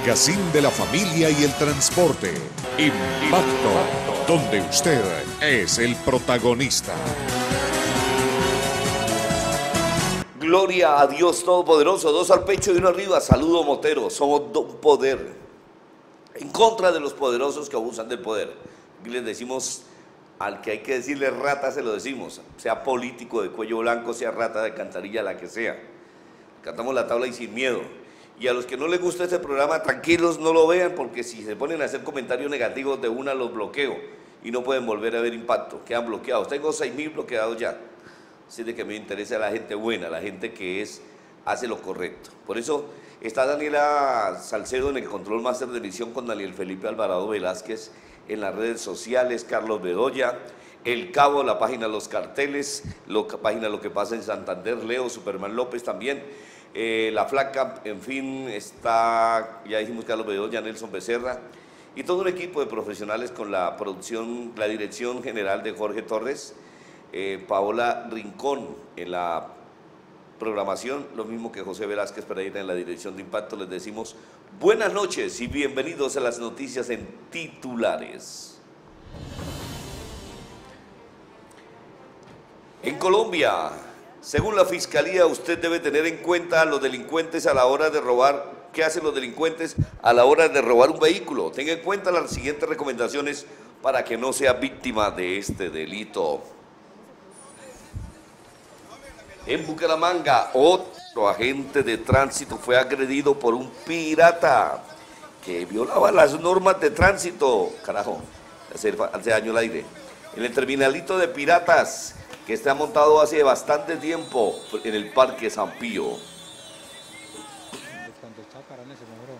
magazine de la familia y el transporte. Impacto, donde usted es el protagonista. Gloria a Dios Todopoderoso, dos al pecho y uno arriba. Saludo Motero, somos un poder. En contra de los poderosos que abusan del poder. Les decimos al que hay que decirle rata, se lo decimos. Sea político de cuello blanco, sea rata de cantarilla, la que sea. Cantamos la tabla y sin miedo. Y a los que no les gusta este programa, tranquilos, no lo vean, porque si se ponen a hacer comentarios negativos de una, los bloqueo y no pueden volver a ver impacto. Quedan bloqueados. Tengo 6.000 bloqueados ya. Así de que me interesa la gente buena, la gente que es, hace lo correcto. Por eso está Daniela Salcedo en el Control Master de Edición con Daniel Felipe Alvarado Velázquez en las redes sociales, Carlos Bedoya, El Cabo, la página Los Carteles, la página Lo que pasa en Santander, Leo, Superman López también, eh, La Flaca, en fin, está, ya dijimos Carlos Bedoya, Nelson Becerra, y todo un equipo de profesionales con la producción, la dirección general de Jorge Torres, eh, Paola Rincón en la programación, lo mismo que José Velázquez Pereira en la dirección de impacto, les decimos buenas noches y bienvenidos a las noticias en titulares. En Colombia, según la Fiscalía, usted debe tener en cuenta a los delincuentes a la hora de robar, ¿qué hacen los delincuentes a la hora de robar un vehículo? Tenga en cuenta las siguientes recomendaciones para que no sea víctima de este delito. En Bucaramanga, otro agente de tránsito fue agredido por un pirata que violaba las normas de tránsito. Carajo, hace, hace daño el aire. En el terminalito de piratas que está montado hace bastante tiempo en el Parque San Pío. Cuando estaba parando ese semáforo,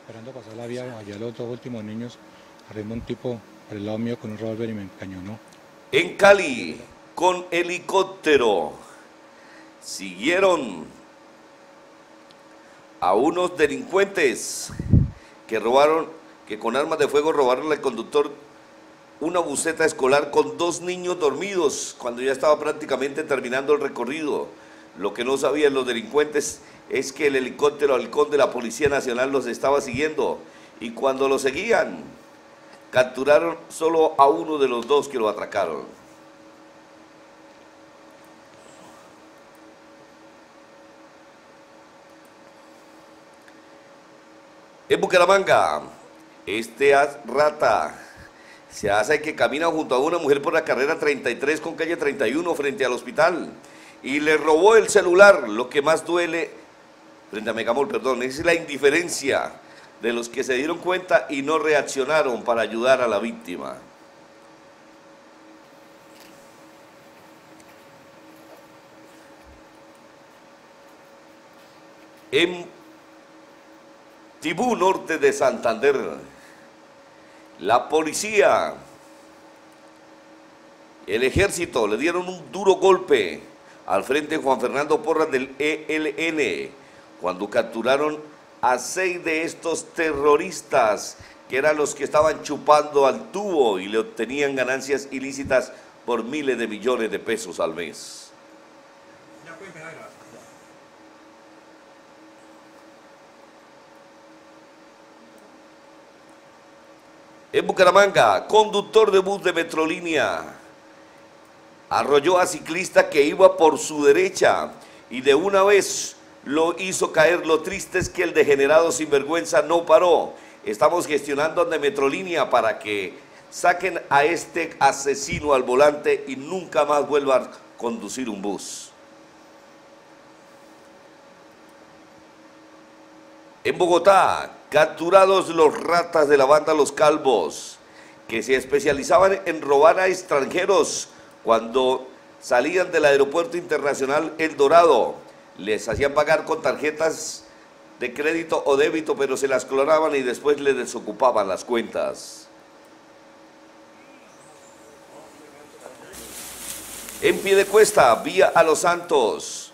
esperando pasar la vía, allá los dos últimos niños, arriba un tipo por el lado mío con un revólver y me encañonó. En Cali, con helicóptero, siguieron a unos delincuentes que robaron, que con armas de fuego robaron al conductor una buceta escolar con dos niños dormidos cuando ya estaba prácticamente terminando el recorrido. Lo que no sabían los delincuentes es que el helicóptero halcón de la Policía Nacional los estaba siguiendo y cuando lo seguían capturaron solo a uno de los dos que lo atracaron. En Bucaramanga, este rata se hace que camina junto a una mujer por la carrera 33 con calle 31 frente al hospital y le robó el celular. Lo que más duele, frente a Megamol, perdón, es la indiferencia de los que se dieron cuenta y no reaccionaron para ayudar a la víctima. En Tibú Norte de Santander, la policía, el ejército le dieron un duro golpe al frente Juan Fernando Porras del ELN cuando capturaron a seis de estos terroristas que eran los que estaban chupando al tubo y le obtenían ganancias ilícitas por miles de millones de pesos al mes. En Bucaramanga, conductor de bus de Metrolínea arrolló a ciclista que iba por su derecha y de una vez lo hizo caer. Lo triste es que el degenerado sinvergüenza no paró. Estamos gestionando ante Metrolínea para que saquen a este asesino al volante y nunca más vuelva a conducir un bus. En Bogotá, capturados los ratas de la banda Los Calvos, que se especializaban en robar a extranjeros cuando salían del aeropuerto internacional El Dorado. Les hacían pagar con tarjetas de crédito o débito, pero se las clonaban y después les desocupaban las cuentas. En pie de cuesta, vía a Los Santos.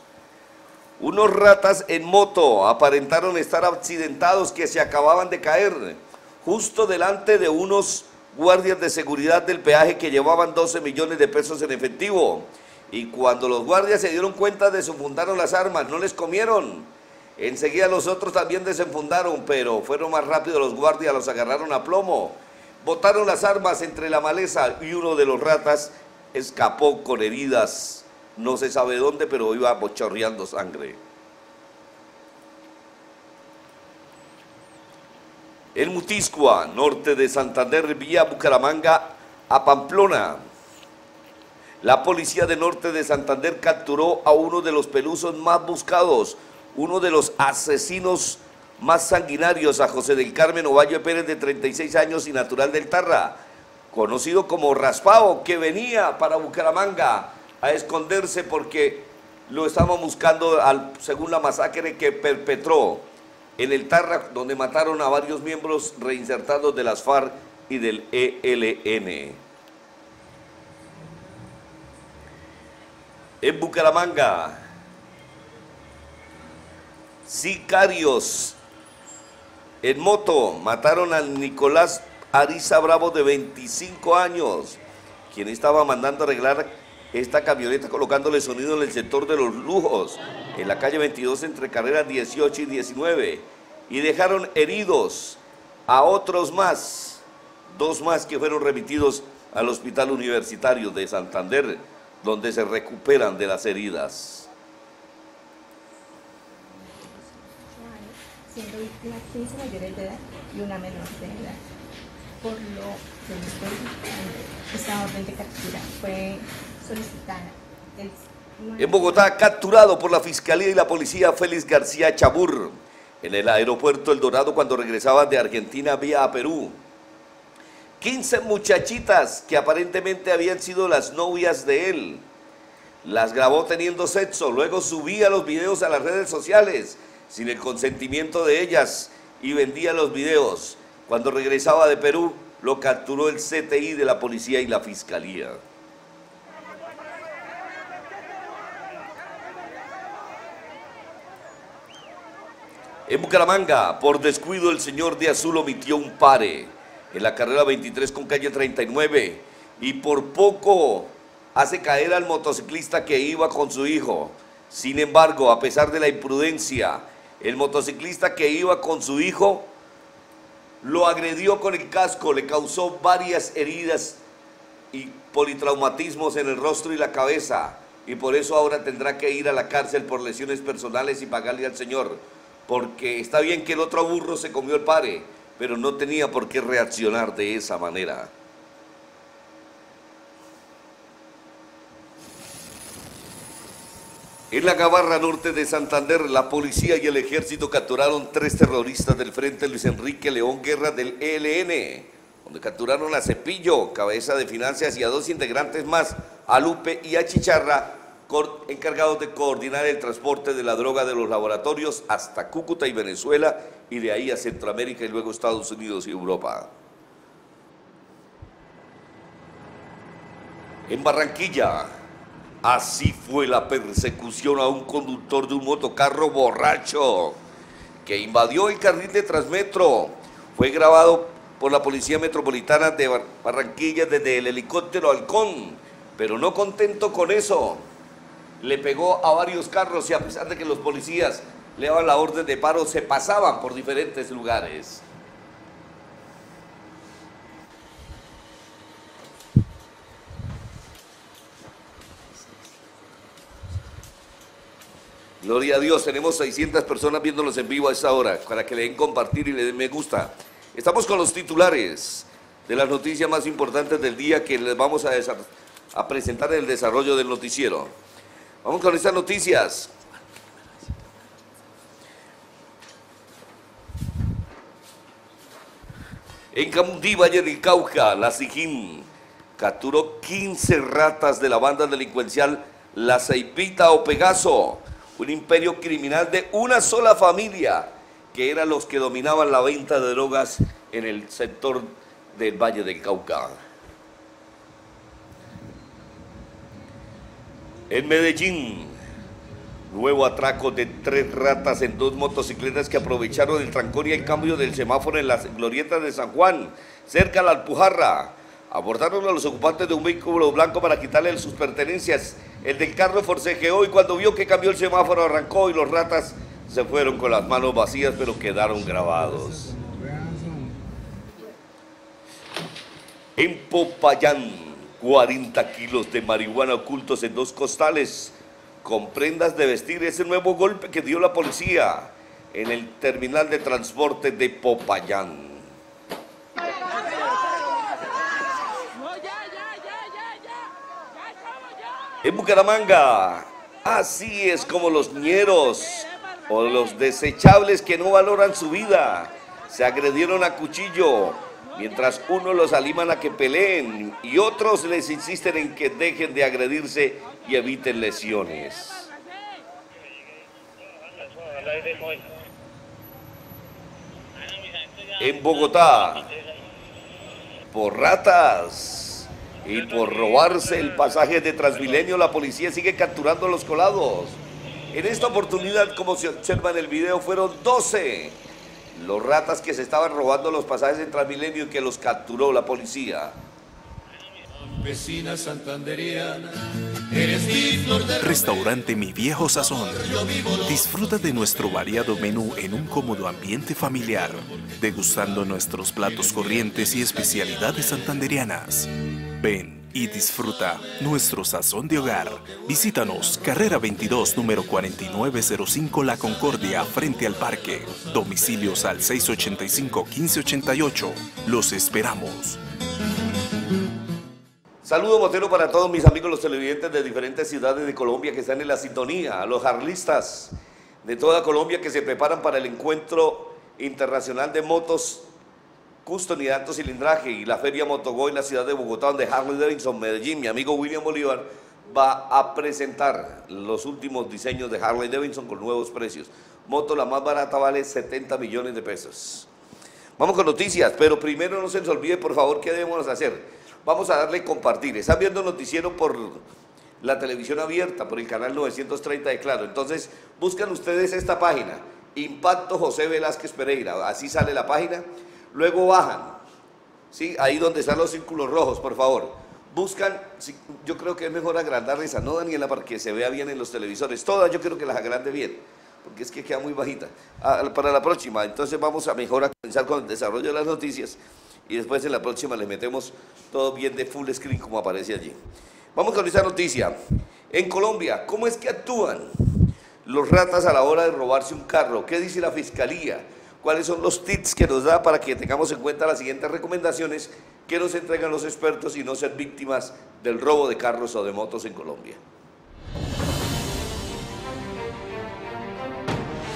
Unos ratas en moto aparentaron estar accidentados que se acababan de caer justo delante de unos guardias de seguridad del peaje que llevaban 12 millones de pesos en efectivo. Y cuando los guardias se dieron cuenta, desenfundaron las armas, no les comieron. Enseguida los otros también desenfundaron, pero fueron más rápidos los guardias, los agarraron a plomo. Botaron las armas entre la maleza y uno de los ratas escapó con heridas. No se sabe dónde, pero iba bochorreando sangre. El Mutiscua, norte de Santander, vía Bucaramanga a Pamplona. La policía de norte de Santander capturó a uno de los pelusos más buscados, uno de los asesinos más sanguinarios, a José del Carmen Ovalle Pérez, de 36 años y natural del Tarra, conocido como Raspao, que venía para Bucaramanga a esconderse porque lo estaban buscando al, según la masacre que perpetró en el Tarra, donde mataron a varios miembros reinsertados de las FARC y del ELN. En Bucaramanga, sicarios en moto mataron al Nicolás Ariza Bravo de 25 años, quien estaba mandando arreglar esta camioneta colocándole sonido en el sector de los lujos, en la calle 22 entre carreras 18 y 19, y dejaron heridos a otros más, dos más que fueron remitidos al Hospital Universitario de Santander, donde se recuperan de las heridas. siendo víctimas 15 mayores de edad. Por lo que esta orden de captura fue en Bogotá, capturado por la Fiscalía y la Policía Félix García Chabur en el aeropuerto El Dorado cuando regresaba de Argentina vía a Perú. 15 muchachitas que aparentemente habían sido las novias de él. Las grabó teniendo sexo, luego subía los videos a las redes sociales sin el consentimiento de ellas y vendía los videos. Cuando regresaba de Perú, lo capturó el CTI de la policía y la fiscalía. En Bucaramanga, por descuido, el señor de Azul omitió un pare en la carrera 23 con calle 39 y por poco hace caer al motociclista que iba con su hijo. Sin embargo, a pesar de la imprudencia, el motociclista que iba con su hijo lo agredió con el casco, le causó varias heridas y politraumatismos en el rostro y la cabeza. Y por eso ahora tendrá que ir a la cárcel por lesiones personales y pagarle al Señor. Porque está bien que el otro burro se comió el pare, pero no tenía por qué reaccionar de esa manera. En la Gabarra Norte de Santander, la policía y el ejército capturaron tres terroristas del Frente Luis Enrique León Guerra del ELN, donde capturaron a Cepillo, cabeza de finanzas, y a dos integrantes más, a Lupe y a Chicharra, encargados de coordinar el transporte de la droga de los laboratorios hasta Cúcuta y Venezuela, y de ahí a Centroamérica y luego Estados Unidos y Europa. En Barranquilla, Así fue la persecución a un conductor de un motocarro borracho que invadió el carril de Transmetro. Fue grabado por la Policía Metropolitana de Barranquilla desde el helicóptero Halcón, pero no contento con eso, le pegó a varios carros y a pesar de que los policías le daban la orden de paro, se pasaban por diferentes lugares. Gloria a Dios, tenemos 600 personas viéndolos en vivo a esa hora, para que le den compartir y le den me gusta. Estamos con los titulares de las noticias más importantes del día que les vamos a, a presentar en el desarrollo del noticiero. Vamos con estas noticias. En Camundí, Valle del Cauca, la Sijín capturó 15 ratas de la banda delincuencial La Ceipita o Pegaso un imperio criminal de una sola familia, que eran los que dominaban la venta de drogas en el sector del Valle del Cauca. En Medellín, nuevo atraco de tres ratas en dos motocicletas que aprovecharon el trancón y el cambio del semáforo en las glorietas de San Juan, cerca a la Alpujarra. Abordaron a los ocupantes de un vehículo blanco para quitarle sus pertenencias. El del carro forcejeó y cuando vio que cambió el semáforo arrancó y los ratas se fueron con las manos vacías, pero quedaron grabados. En Popayán, 40 kilos de marihuana ocultos en dos costales con prendas de vestir. Es el nuevo golpe que dio la policía en el terminal de transporte de Popayán. En Bucaramanga, así es como los ñeros o los desechables que no valoran su vida se agredieron a cuchillo, mientras unos los animan a que peleen y otros les insisten en que dejen de agredirse y eviten lesiones. En Bogotá, por ratas y por robarse el pasaje de Transmilenio, la policía sigue capturando a los colados. En esta oportunidad, como se observa en el video, fueron 12 los ratas que se estaban robando los pasajes de Transmilenio y que los capturó la policía. Vecina santanderiana, Restaurante Mi Viejo Sazón. Disfruta de nuestro variado menú en un cómodo ambiente familiar, degustando nuestros platos corrientes y especialidades santanderianas. Ven y disfruta nuestro sazón de hogar. Visítanos, carrera 22, número 4905 La Concordia, frente al parque. Domicilios al 685-1588. Los esperamos. Saludo motero para todos mis amigos los televidentes de diferentes ciudades de Colombia que están en la sintonía, a los harlistas de toda Colombia que se preparan para el encuentro internacional de motos custom y de alto cilindraje y la Feria Motogo en la ciudad de Bogotá, donde Harley Davidson, Medellín, mi amigo William Bolívar, va a presentar los últimos diseños de Harley Davidson con nuevos precios. Moto la más barata vale 70 millones de pesos. Vamos con noticias, pero primero no se nos olvide, por favor, qué debemos hacer. Vamos a darle compartir. Están viendo noticiero por la televisión abierta, por el canal 930 de Claro. Entonces, buscan ustedes esta página, Impacto José Velázquez Pereira. Así sale la página. Luego bajan, ¿sí? ahí donde están los círculos rojos, por favor. Buscan, yo creo que es mejor agrandar esa, no Daniela, para que se vea bien en los televisores. Todas yo creo que las agrande bien, porque es que queda muy bajita. Ah, para la próxima, entonces vamos a mejor a comenzar con el desarrollo de las noticias y después en la próxima le metemos todo bien de full screen como aparece allí. Vamos con esta noticia. En Colombia, ¿cómo es que actúan los ratas a la hora de robarse un carro? ¿Qué dice la fiscalía? ¿Cuáles son los tips que nos da para que tengamos en cuenta las siguientes recomendaciones que nos entregan los expertos y no ser víctimas del robo de carros o de motos en Colombia?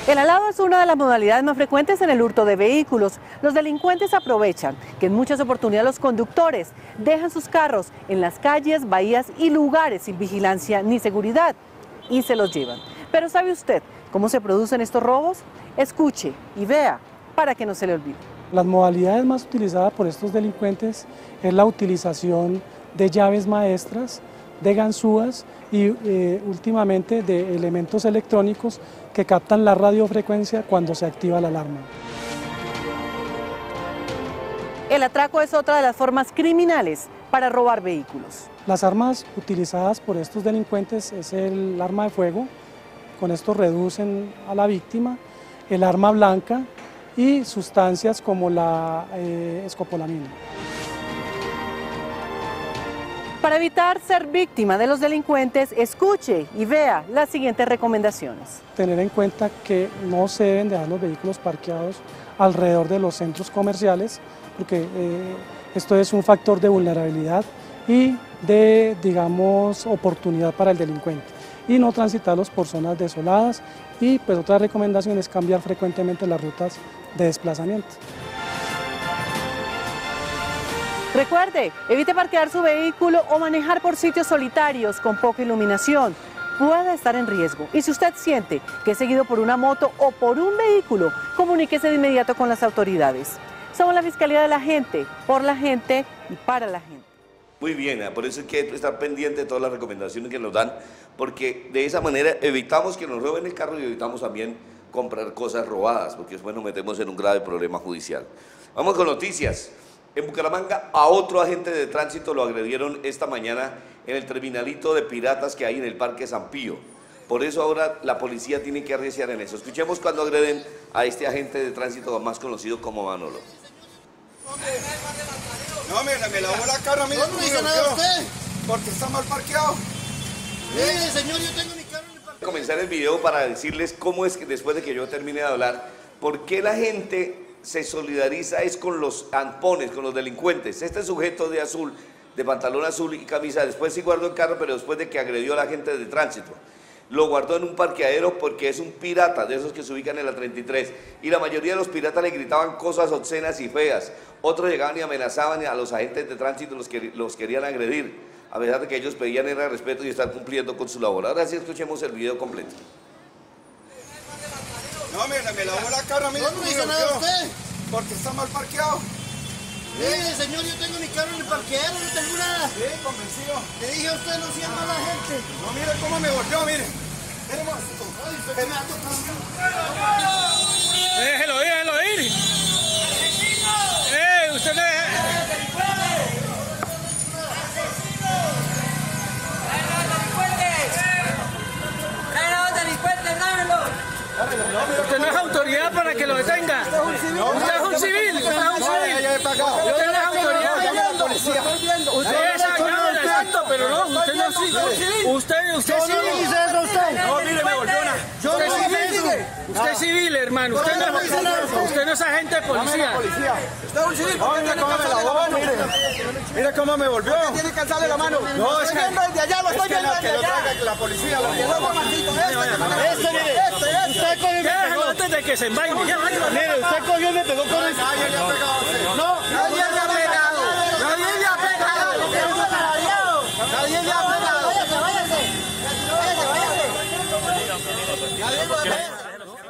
El alado es una de las modalidades más frecuentes en el hurto de vehículos. Los delincuentes aprovechan que en muchas oportunidades los conductores dejan sus carros en las calles, bahías y lugares sin vigilancia ni seguridad y se los llevan. Pero ¿sabe usted cómo se producen estos robos? Escuche y vea para que no se le olvide. Las modalidades más utilizadas por estos delincuentes es la utilización de llaves maestras, de ganzúas y eh, últimamente de elementos electrónicos que captan la radiofrecuencia cuando se activa la alarma. El atraco es otra de las formas criminales para robar vehículos. Las armas utilizadas por estos delincuentes es el arma de fuego, con esto reducen a la víctima, el arma blanca y sustancias como la eh, escopolamina. Para evitar ser víctima de los delincuentes, escuche y vea las siguientes recomendaciones. Tener en cuenta que no se deben dejar los vehículos parqueados alrededor de los centros comerciales, porque eh, esto es un factor de vulnerabilidad y de, digamos, oportunidad para el delincuente. Y no transitarlos por zonas desoladas y pues otra recomendación es cambiar frecuentemente las rutas de desplazamiento. Recuerde, evite parquear su vehículo o manejar por sitios solitarios con poca iluminación. Puede estar en riesgo y si usted siente que es seguido por una moto o por un vehículo, comuníquese de inmediato con las autoridades. Somos la Fiscalía de la Gente, por la gente y para la gente. Muy bien, ah, por eso es que hay que estar pendiente de todas las recomendaciones que nos dan, porque de esa manera evitamos que nos roben el carro y evitamos también comprar cosas robadas, porque después nos metemos en un grave problema judicial. Vamos con noticias. En Bucaramanga a otro agente de tránsito lo agredieron esta mañana en el terminalito de piratas que hay en el Parque San Pío. Por eso ahora la policía tiene que arriesgar en eso. Escuchemos cuando agreden a este agente de tránsito más conocido como Manolo. No, mira, me lavó la cara, mira. ¿Cómo dice nada usted? Porque está mal parqueado. Mire, señor, yo tengo el comenzar el video para decirles cómo es que después de que yo termine de hablar, por qué la gente se solidariza es con los ampones, con los delincuentes. Este sujeto de azul, de pantalón azul y camisa, después sí guardó el carro, pero después de que agredió a la gente de tránsito. Lo guardó en un parqueadero porque es un pirata, de esos que se ubican en la 33. Y la mayoría de los piratas le gritaban cosas obscenas y feas. Otros llegaban y amenazaban a los agentes de tránsito, los que los querían agredir. A pesar de que ellos pedían era respeto y estar cumpliendo con su labor. Ahora sí escuchemos el video completo. No, mira, me lavó la cara, mira. ¿Cómo dice nada usted? Porque está mal parqueado. Mire, señor, yo tengo mi carro en el parqueadero, no tengo nada. Sí, convencido. Le dije a usted, no sea mala gente. No, mire cómo me volteó, mire. Mire, más. Ay, usted me ha tocado. Déjelo ir, déjelo ir. ¡Eh, usted le... Usted no es autoridad para que lo detenga. Usted es un civil. Usted es un civil. Usted no es autoridad. Usted es sagrado del santo, pero no, usted no es civil. Usted, usted es civil. No, mire, me volteó una. Usted es civil. Usted es civil, hermano. Usted no es, usted no es agente de policía. Usted es un civil. Mire cómo me lavó, mire. Mire cómo me volvió. Tiene que alzarle la mano. No, es que... Desde allá, lo Es estoy viendo desde allá. la policía. lo este, este, mire. Este, este. Déjalo antes de que se envaine. Ya, váyalo. Mire, usted cogió y me pegó con el... Nadie le ha pegado a usted. No, nadie le ha pegado. Nadie le ha pegado. Nadie le ha pegado. Váyase, váyase. Váyase, váyase.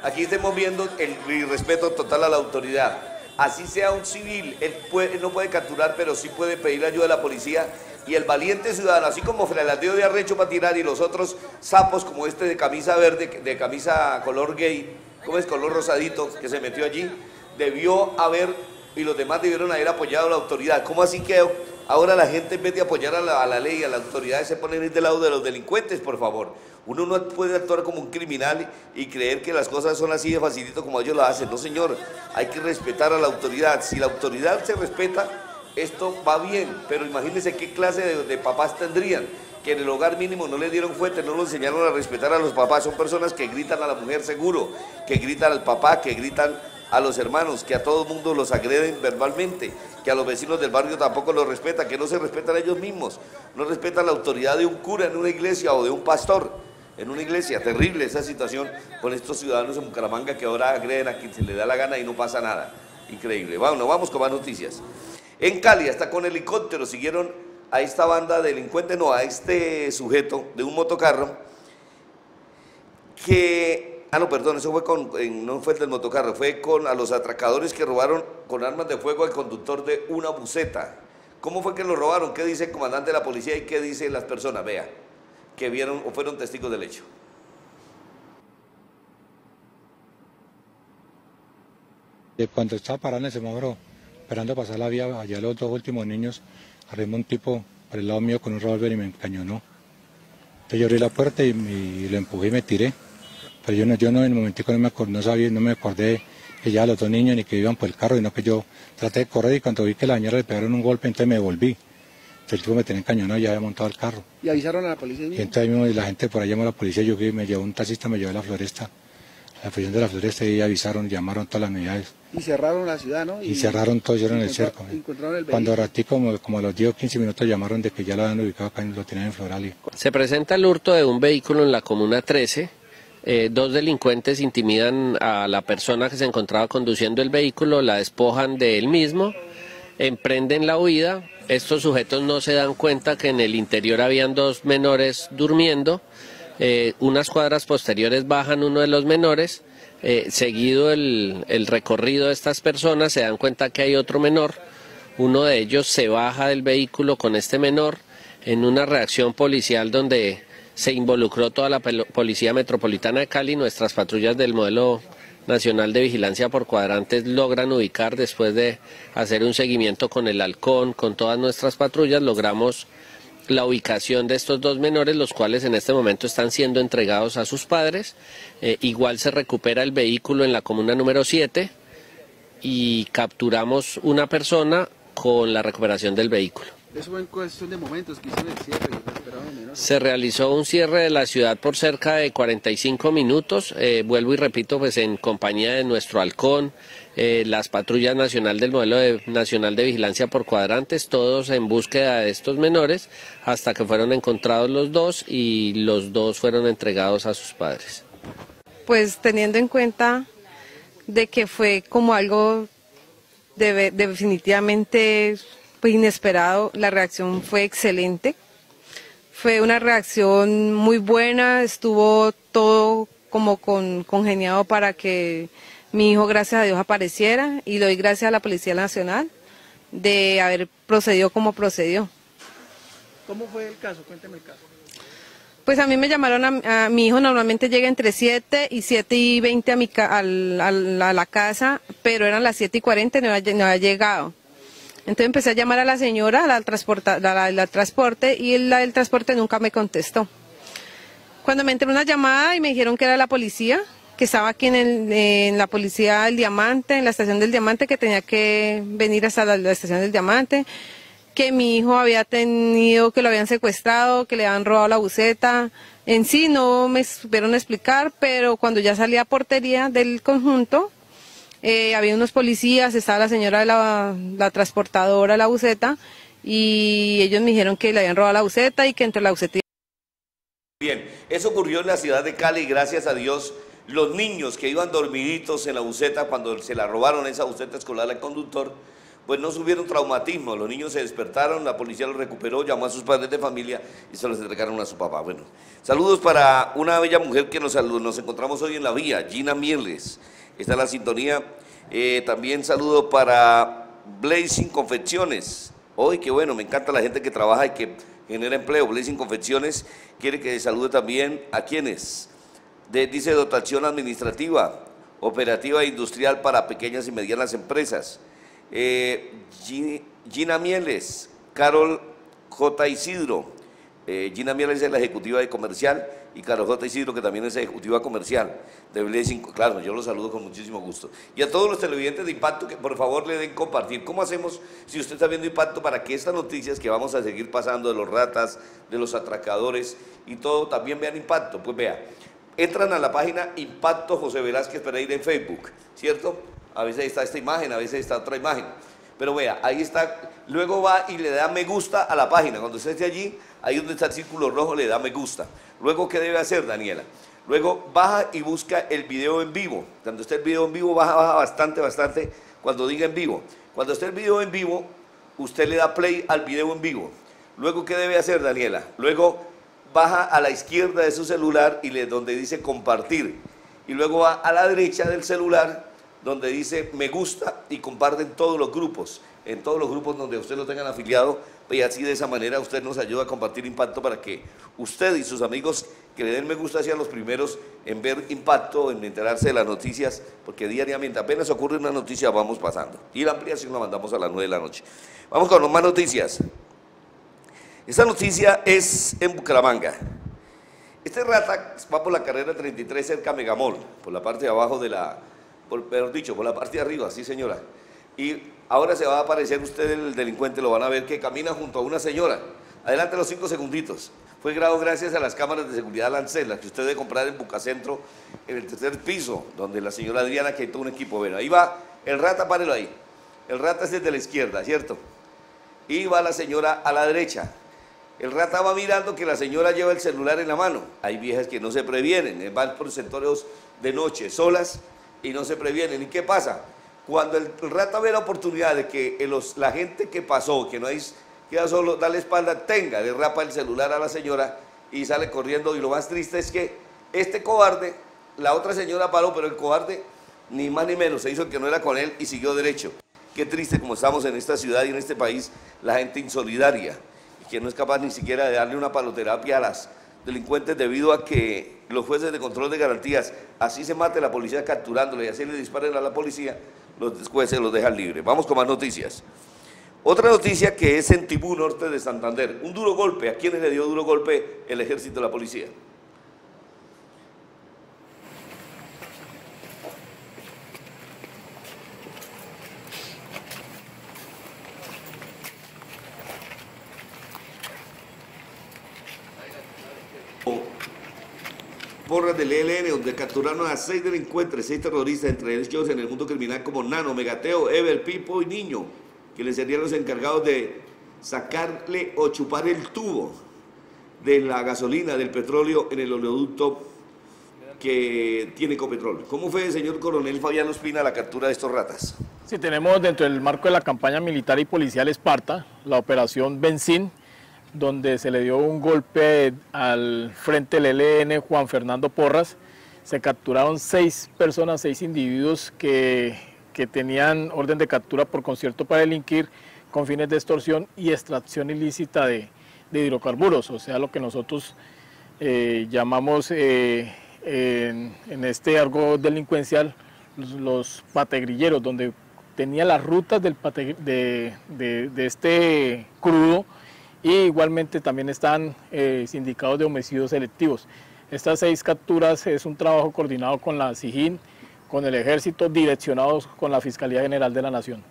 Aquí estamos viendo el irrespeto total a la autoridad. Así sea un civil, él, no puede capturar, pero sí puede pedir ayuda a la policía. Y el valiente ciudadano, así como Frelateo de Arrecho para tirar y los otros sapos como este de camisa verde, de camisa color gay, ¿cómo es? Color rosadito, que se metió allí, debió haber, y los demás debieron haber apoyado a la autoridad. ¿Cómo así que ahora la gente en vez de apoyar a la, a la ley, a la autoridad, se ponen del lado de los delincuentes, por favor? Uno no puede actuar como un criminal y creer que las cosas son así de facilito como ellos lo hacen. No, señor, hay que respetar a la autoridad. Si la autoridad se respeta, esto va bien, pero imagínense qué clase de, de papás tendrían, que en el hogar mínimo no le dieron fuerte, no lo enseñaron a respetar a los papás. Son personas que gritan a la mujer seguro, que gritan al papá, que gritan a los hermanos, que a todo el mundo los agreden verbalmente, que a los vecinos del barrio tampoco los respetan, que no se respetan a ellos mismos, no respetan la autoridad de un cura en una iglesia o de un pastor en una iglesia. Terrible esa situación con estos ciudadanos en Bucaramanga que ahora agreden a quien se le da la gana y no pasa nada. Increíble. Vamos, vamos con más noticias. En Cali, hasta con helicóptero, siguieron a esta banda de delincuentes, no, a este sujeto de un motocarro que, ah no, perdón, eso fue con, no fue el del motocarro, fue con a los atracadores que robaron con armas de fuego al conductor de una buseta. ¿Cómo fue que lo robaron? ¿Qué dice el comandante de la policía y qué dicen las personas? Vea, que vieron o fueron testigos del hecho. De cuando estaba parado en el semáforo, esperando pasar la vía, allá los dos últimos niños, arriba un tipo por el lado mío con un revólver y me encañonó. Entonces yo abrí la puerta y, y lo empujé y me tiré. Pero yo no, yo no en el momentico no me, acor- no sabía, no me acordé que ya los dos niños ni que iban por el carro, sino que yo traté de correr y cuando vi que la señora le pegaron un golpe, entonces me devolví. El tipo me tenía encañonado y ya había montado el carro. ¿Y avisaron a la policía? Y entonces ahí mismo la gente por ahí llamó a la policía, yo que me llevó un taxista, me llevó a la floresta, a la prisión de la floresta y avisaron, llamaron todas las unidades Y cerraron la ciudad, ¿no? y cerraron todo, hicieron el cerco. Encontraron el Cuando ratico, como, como a los 10 o 15 minutos llamaron de que ya lo habían ubicado acá, y lo tenían en Floral. y- Se presenta el hurto de un vehículo en la Comuna 13. Eh, dos delincuentes intimidan a la persona que se encontraba conduciendo el vehículo, la despojan de él mismo, emprenden la huida. Estos sujetos no se dan cuenta que en el interior habían dos menores durmiendo. Eh, unas cuadras posteriores bajan uno de los menores. Eh, seguido el, el recorrido de estas personas, se dan cuenta que hay otro menor. Uno de ellos se baja del vehículo con este menor en una reacción policial donde se involucró toda la Policía Metropolitana de Cali. Nuestras patrullas del modelo nacional de vigilancia por cuadrantes logran ubicar después de hacer un seguimiento con el halcón, con todas nuestras patrullas, logramos la ubicación de estos dos menores, los cuales en este momento están siendo entregados a sus padres. Eh, igual se recupera el vehículo en la comuna número 7 y capturamos una persona con la recuperación del vehículo. Eso fue en cuestión de momentos que hicieron el. Se realizó un cierre de la ciudad por cerca de 45 minutos. Eh, vuelvo y repito, pues en compañía de nuestro halcón, eh, las patrullas nacional del modelo nacional de vigilancia por cuadrantes, todos en búsqueda de estos menores, hasta que fueron encontrados los dos y los dos fueron entregados a sus padres. Pues teniendo en cuenta de que fue como algo definitivamente pues, inesperado, la reacción fue excelente. Fue una reacción muy buena, estuvo todo como con, congeniado para que mi hijo, gracias a Dios, apareciera y doy gracias a la Policía Nacional de haber procedido como procedió. ¿Cómo fue el caso? Cuénteme el caso. Pues a mí me llamaron, a, mi hijo normalmente llega entre 7 y 7 y 20 a, mi, a, la, casa, pero eran las 7 y 40 y no había, llegado. Entonces empecé a llamar a la señora, la, transporta, la, transporte, y el, el transporte nunca me contestó. Cuando me entró una llamada y me dijeron que era la policía, que estaba aquí en, la policía del Diamante, en la estación del Diamante, que tenía que venir hasta la estación del Diamante, que mi hijo había tenido, que lo habían secuestrado, que le habían robado la buceta. En sí no me supieron explicar, pero cuando ya salí a portería del conjunto, eh, había unos policías, estaba la señora de la, transportadora la buceta, y ellos me dijeron que le habían robado la buceta y que entre la buceta... Bien, eso ocurrió en la ciudad de Cali y gracias a Dios. Los niños que iban dormiditos en la buceta cuando se la robaron esa buceta escolar al conductor, pues no subieron traumatismo, los niños se despertaron, la policía los recuperó, llamó a sus padres de familia y se los entregaron a su papá. Bueno, saludos para una bella mujer que nos, nos encontramos hoy en la vía, Gina Mieles, está la sintonía. Eh, también saludo para Blazing Confecciones. Hoy, qué bueno, me encanta la gente que trabaja y que genera empleo. Blazing Confecciones quiere que salude también a quienes. dice dotación administrativa, operativa e industrial para pequeñas y medianas empresas. Eh, Gina Mieles, Carol J. Isidro. Eh, Gina Mieles es la ejecutiva de comercial y Carol J. Isidro, que también es ejecutiva comercial de Blessing. Claro, yo los saludo con muchísimo gusto. Y a todos los televidentes de Impacto, que por favor le den compartir. ¿Cómo hacemos si usted está viendo Impacto para que estas noticias que vamos a seguir pasando de los ratas, de los atracadores y todo, también vean Impacto? Pues vea, entran a la página Impacto José Velázquez Pereira en Facebook, ¿cierto? a veces está esta imagen, a veces está otra imagen. Pero vea, ahí está, luego va y le da me gusta a la página. Cuando usted esté allí, ahí donde está el círculo rojo, le da me gusta. Luego, ¿qué debe hacer, Daniela? Luego baja y busca el video en vivo. Cuando esté el video en vivo, baja, baja bastante, bastante cuando diga en vivo. Cuando esté el video en vivo, usted le da play al video en vivo. Luego, ¿qué debe hacer, Daniela? Luego baja a la izquierda de su celular y le donde dice compartir. Y luego va a la derecha del celular donde dice me gusta y comparten todos los grupos, en todos los grupos donde usted lo tengan afiliado, y así de esa manera usted nos ayuda a compartir impacto para que usted y sus amigos que le den me gusta sean los primeros en ver impacto, en enterarse de las noticias, porque diariamente apenas ocurre una noticia vamos pasando. Y la ampliación la mandamos a las 9 de la noche. Vamos con más noticias. Esta noticia es en Bucaramanga. Este rata va por la carrera 33 cerca a Megamol, por la parte de abajo de la por, dicho, por la parte de arriba, sí señora. Y ahora se va a aparecer usted el delincuente, lo van a ver que camina junto a una señora. Adelante los cinco segunditos. Fue grabado gracias a las cámaras de seguridad Lancela, que usted debe comprar en Bucacentro, en el tercer piso, donde la señora Adriana que todo un equipo. Bueno, ahí va, el rata, párelo ahí. El rata es desde la izquierda, ¿cierto? Y va la señora a la derecha. El rata va mirando que la señora lleva el celular en la mano. Hay viejas que no se previenen, van por sectores de noche, solas, y no se previenen. ¿Y qué pasa? Cuando el, rata ve la oportunidad de que la gente que pasó, que no hay, queda solo, da la espalda, tenga, le rapa el celular a la señora y sale corriendo. Y lo más triste es que este cobarde, la otra señora paró, pero el cobarde, ni más ni menos, se hizo el que no era con él y siguió derecho. Qué triste como estamos en esta ciudad y en este país, la gente insolidaria, y que no es capaz ni siquiera de darle una paloterapia a las delincuentes debido a que los jueces de control de garantías, así se mate la policía capturándole y así le disparen a la policía, los jueces los dejan libres. Vamos con más noticias. Otra noticia que es en Tibú Norte de Santander. Un duro golpe. ¿A quiénes le dio duro golpe el ejército y la policía? Del ELN, donde capturaron a seis delincuentes, seis terroristas, entre ellos en el mundo criminal como Nano, Megateo, Ever, Pipo y Niño, que les serían los encargados de sacarle o chupar el tubo de la gasolina, del petróleo en el oleoducto que tiene Ecopetrol. ¿Cómo fue, señor coronel Fabián Ospina, la captura de estos ratas? Sí, tenemos dentro del marco de la campaña militar y policial Esparta, la operación Benzín, donde se le dio un golpe al frente del ELN Juan Fernando Porras. Se capturaron seis personas, seis individuos que, que tenían orden de captura por concierto para delinquir con fines de extorsión y extracción ilícita de, de hidrocarburos, o sea, lo que nosotros eh, llamamos eh, en, este argot delincuencial los, pategrilleros, donde tenía las rutas del de, de este crudo y igualmente también están eh, sindicados de homicidios selectivos. Estas seis capturas es un trabajo coordinado con la SIGIN, con el Ejército, direccionados con la Fiscalía General de la Nación.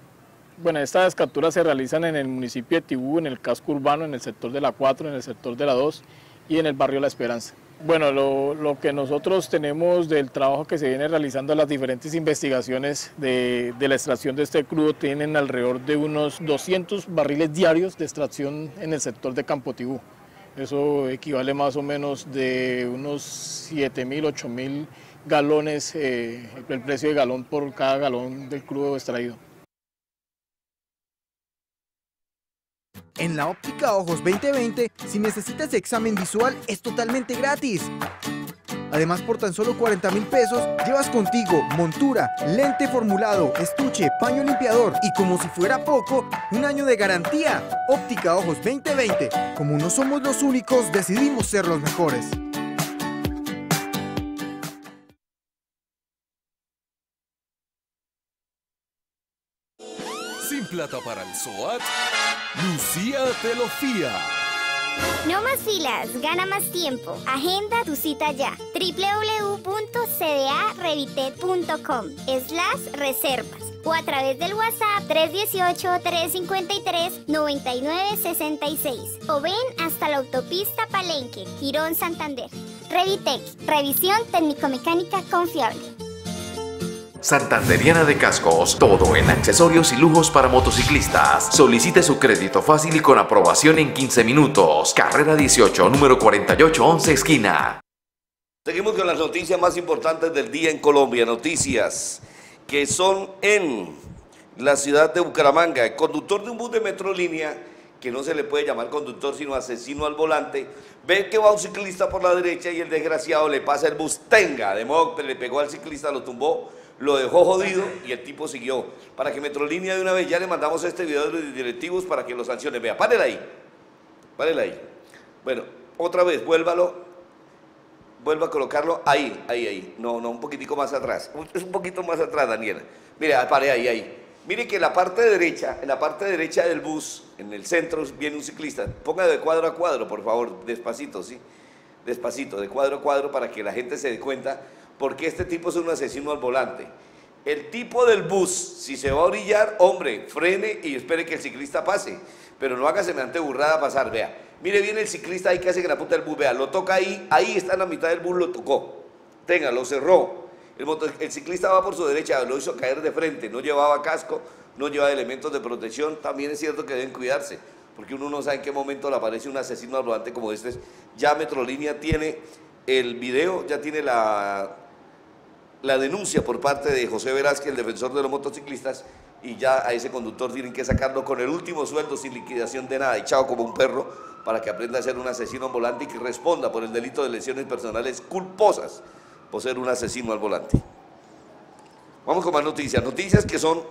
Bueno, estas capturas se realizan en el municipio de Tibú, en el casco urbano, en el sector de la 4, en el sector de la 2 y en el barrio La Esperanza. Bueno, lo, lo, que nosotros tenemos del trabajo que se viene realizando, las diferentes investigaciones de, la extracción de este crudo, tienen alrededor de unos 200 barriles diarios de extracción en el sector de Campo Tibú. Eso equivale más o menos de unos 7 mil, 8 mil galones, eh, el precio de galón por cada galón del crudo extraído. En la óptica Ojos 2020, si necesitas examen visual, es totalmente gratis. Además, por tan solo 40 mil pesos, llevas contigo montura, lente formulado, estuche, paño limpiador y como si fuera poco, un año de garantía. Óptica Ojos 2020. Como no somos los únicos, decidimos ser los mejores. Plata para el SOAT, Lucía te. No más filas, gana más tiempo. Agenda tu cita ya. www.cdarevitet.com slash reservas o a través del WhatsApp 318-353-9966 o ven hasta la autopista Palenque, Girón, Santander. Revitec, revisión técnico-mecánica confiable. Santanderiana de Cascos, todo en accesorios y lujos para motociclistas. Solicite su crédito fácil y con aprobación en 15 minutos. Carrera 18, número 4811, esquina. Seguimos con las noticias más importantes del día en Colombia. Noticias que son en la ciudad de Bucaramanga. El conductor de un bus de Metrolínea, que no se le puede llamar conductor sino asesino al volante, ve que va un ciclista por la derecha y el desgraciado le pasa el bus tenga, de modo que le pegó al ciclista, lo tumbó lo dejó jodido y el tipo siguió. Para que Metrolínea de una vez ya le mandamos este video de los directivos para que lo sancione. Vea, párela ahí. Párela ahí. Bueno, otra vez, vuélvalo. Vuelva a colocarlo ahí, ahí, ahí. No, no, un poquitico más atrás. Es un poquito más atrás, Daniela. Mire, pare ahí, ahí. Mire que en la parte derecha, en la parte derecha del bus, en el centro, viene un ciclista. Ponga de cuadro a cuadro, por favor, despacito, ¿sí? Despacito, de cuadro a cuadro para que la gente se dé cuenta porque este tipo es un asesino al volante. El tipo del bus, si se va a orillar, hombre, frene y espere que el ciclista pase. Pero no haga semejante burrada pasar, vea. Mire bien el ciclista ahí que hace que la puta del bus, vea, lo toca ahí, ahí está en la mitad del bus, lo tocó. Tenga, lo cerró. El, motor, el ciclista va por su derecha, lo hizo caer de frente, no llevaba casco, no llevaba elementos de protección. También es cierto que deben cuidarse, porque uno no sabe en qué momento le aparece un asesino al volante como este. Ya Metrolínea tiene el video, ya tiene la la denuncia por parte de José Velázquez, el defensor de los motociclistas, y ya a ese conductor tienen que sacarlo con el último sueldo sin liquidación de nada, echado como un perro, para que aprenda a ser un asesino al volante y que responda por el delito de lesiones personales culposas por ser un asesino al volante. Vamos con más noticias. Noticias que son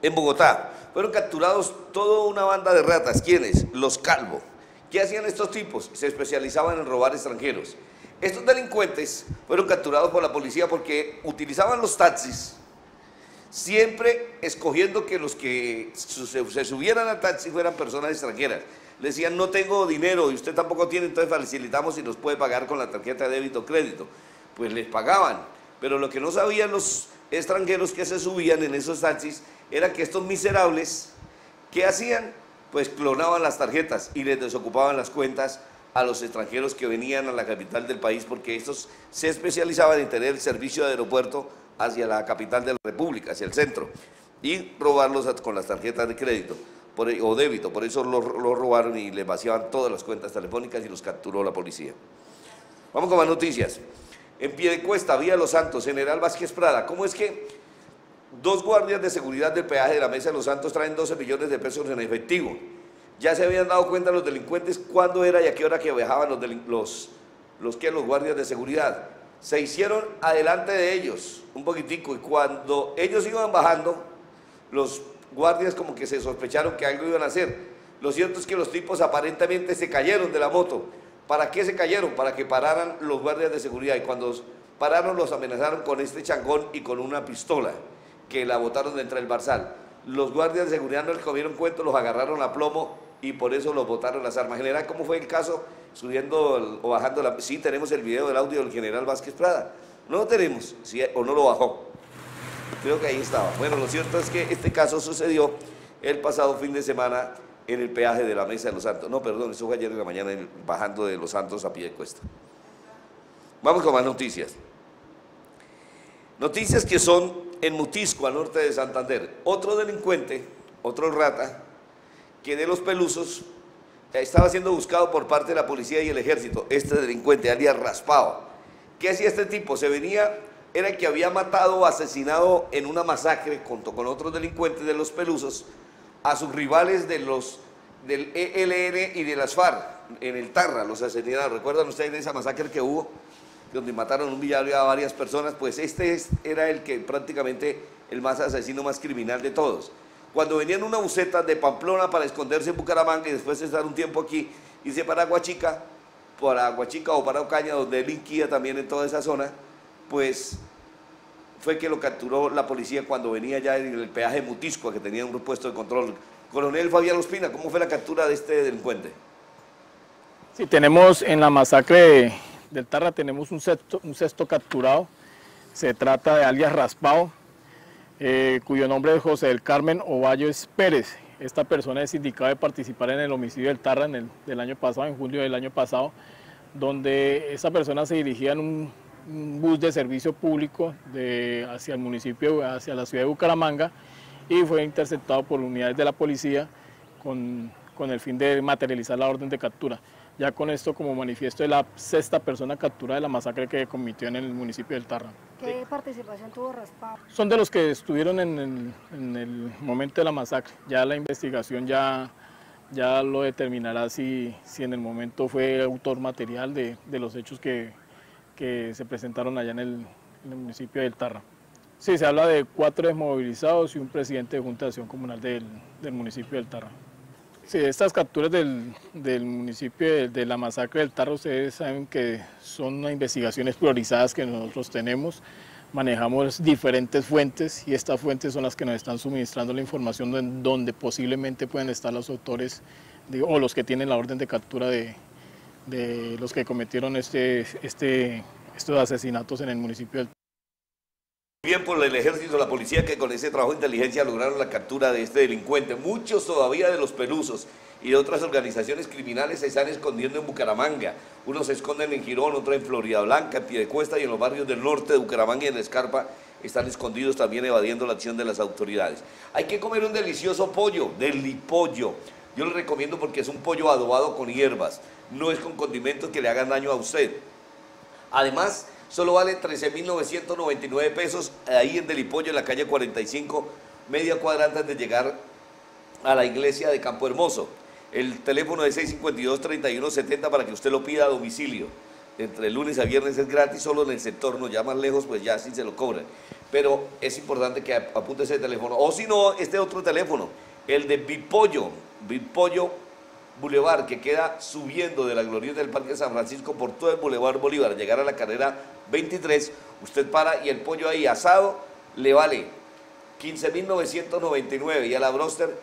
en Bogotá. Fueron capturados toda una banda de ratas. ¿Quiénes? Los Calvo. ¿Qué hacían estos tipos? Se especializaban en robar extranjeros. Estos delincuentes fueron capturados por la policía porque utilizaban los taxis, siempre escogiendo que los que se, subieran al taxi fueran personas extranjeras. Le decían, no tengo dinero y usted tampoco tiene, entonces facilitamos y nos puede pagar con la tarjeta de débito o crédito. Pues les pagaban. Pero lo que no sabían los extranjeros que se subían en esos taxis era que estos miserables, ¿qué hacían? Pues clonaban las tarjetas y les desocupaban las cuentas a los extranjeros que venían a la capital del país porque estos se especializaban en tener servicio de aeropuerto hacia la capital de la República, hacia el centro, y robarlos con las tarjetas de crédito e, o débito. Por eso los lo robaron y les vaciaban todas las cuentas telefónicas y los capturó la policía. Vamos con más noticias. En pie de cuesta, vía Los Santos, General Vázquez Prada. ¿Cómo es que dos guardias de seguridad del peaje de la Mesa de Los Santos traen 12 millones de pesos en efectivo? Ya se habían dado cuenta los delincuentes cuándo era y a qué hora que viajaban los, los, los, que, los guardias de seguridad. Se hicieron adelante de ellos un poquitico y cuando ellos iban bajando, los guardias como que se sospecharon que algo iban a hacer. Lo cierto es que los tipos aparentemente se cayeron de la moto. ¿Para qué se cayeron? Para que pararan los guardias de seguridad. Y cuando pararon los amenazaron con este changón y con una pistola que la botaron dentro del barzal. Los guardias de seguridad no les comieron cuento, los agarraron a plomo y por eso los botaron las armas. General, ¿cómo fue el caso? Subiendo o bajando la... Sí, tenemos el video del audio del general Vázquez Prada. No lo tenemos, o no lo bajó. Creo que ahí estaba. Bueno, lo cierto es que este caso sucedió el pasado fin de semana en el peaje de la Mesa de los Santos. No, perdón, eso fue ayer en la mañana bajando de los Santos a pie de cuesta. Vamos con más noticias. Noticias que son en Mutisco, al norte de Santander. Otro delincuente, otro rata, que de los pelusos estaba siendo buscado por parte de la policía y el ejército. Este delincuente, alias Raspado. ¿Qué hacía este tipo? Se venía era el que había matado o asesinado en una masacre junto con otros delincuentes de los pelusos a sus rivales de los, del ELN y de las en el Tarra, los asesinaron. ¿Recuerdan ustedes de esa masacre que hubo? Donde mataron un villario a varias personas. Pues este era el que prácticamente el más asesino, más criminal de todos. Cuando venían una buceta de Pamplona para esconderse en Bucaramanga y después estar un tiempo aquí, irse para Aguachica, para Aguachica o para Ocaña, donde él inquía también en toda esa zona, pues fue que lo capturó la policía cuando venía ya en el peaje de Mutisco, que tenía un puesto de control. Coronel Fabián Ospina, ¿cómo fue la captura de este delincuente? Sí, tenemos en la masacre del Tarra, tenemos un sexto, capturado. Se trata de alias Raspado, eh, cuyo nombre es José del Carmen Ovalles Pérez. Esta persona es indicada de participar en el homicidio del Tarra en el, del año pasado, en julio del año pasado, donde esa persona se dirigía en un bus de servicio público hacia el municipio, hacia la ciudad de Bucaramanga y fue interceptado por unidades de la policía con, con el fin de materializar la orden de captura. Ya con esto como manifiesto de la sexta persona captura de la masacre que cometió en el municipio del Tarra. ¿Qué participación tuvo Raspado? Son de los que estuvieron en el, en el, momento de la masacre. Ya la investigación ya, ya lo determinará si, si en el momento fue autor material de, de los hechos que, que se presentaron allá en el, municipio del Tarra. Sí, se habla de cuatro desmovilizados y un presidente de Junta de Acción Comunal del, municipio del Tarra. Sí, estas capturas del, municipio de, la masacre del Tarra, ustedes saben que son investigaciones priorizadas que nosotros tenemos. Manejamos diferentes fuentes y estas fuentes son las que nos están suministrando la información donde posiblemente pueden estar los autores o los que tienen la orden de captura de, de los que cometieron este, este, estos asesinatos en el municipio del Bien por el ejército, la policía que con ese trabajo de inteligencia lograron la captura de este delincuente. Muchos todavía de los pelusos y de otras organizaciones criminales se están escondiendo en Bucaramanga. Unos se esconden en Girón, otros en Florida Blanca, en Piedecuesta y en los barrios del norte de Bucaramanga y en Escarpa están escondidos también evadiendo la acción de las autoridades. Hay que comer un delicioso pollo, delipollo. Yo le recomiendo porque es un pollo adobado con hierbas no es con condimentos que le hagan daño a usted. Además, solo vale 13.999 pesos ahí en Delipollo, en la calle 45, media cuadra antes de llegar a la iglesia de Campo Hermoso. El teléfono es 652-3170 para que usted lo pida a domicilio. Entre lunes a viernes es gratis, solo en el sector, no ya más lejos, pues ya sí se lo cobran. Pero es importante que apunte ese teléfono. O si no, este otro teléfono, el de Bipollo. Bipollo Boulevard que queda subiendo de la glorieta del Parque San Francisco por todo el Boulevard Bolívar, llegar a la carrera 23, usted para y el pollo ahí asado le vale 15.999 y a la broster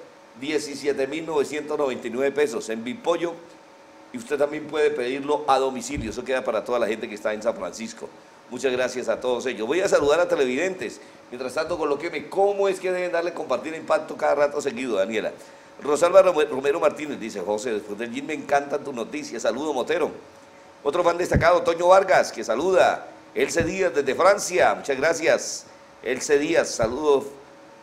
17.999 pesos en Bipollo y usted también puede pedirlo a domicilio, eso queda para toda la gente que está en San Francisco. Muchas gracias a todos ellos. Voy a saludar a televidentes. Mientras tanto, coloqueme cómo es que deben darle compartir impacto cada rato seguido, Daniela. Rosalba Romero Martínez dice, José, después del gym me encantan tus noticias. Saludo, Motero. Otro fan destacado, Toño Vargas, que saluda. Elce Díaz desde Francia, muchas gracias. Elce Díaz, saludos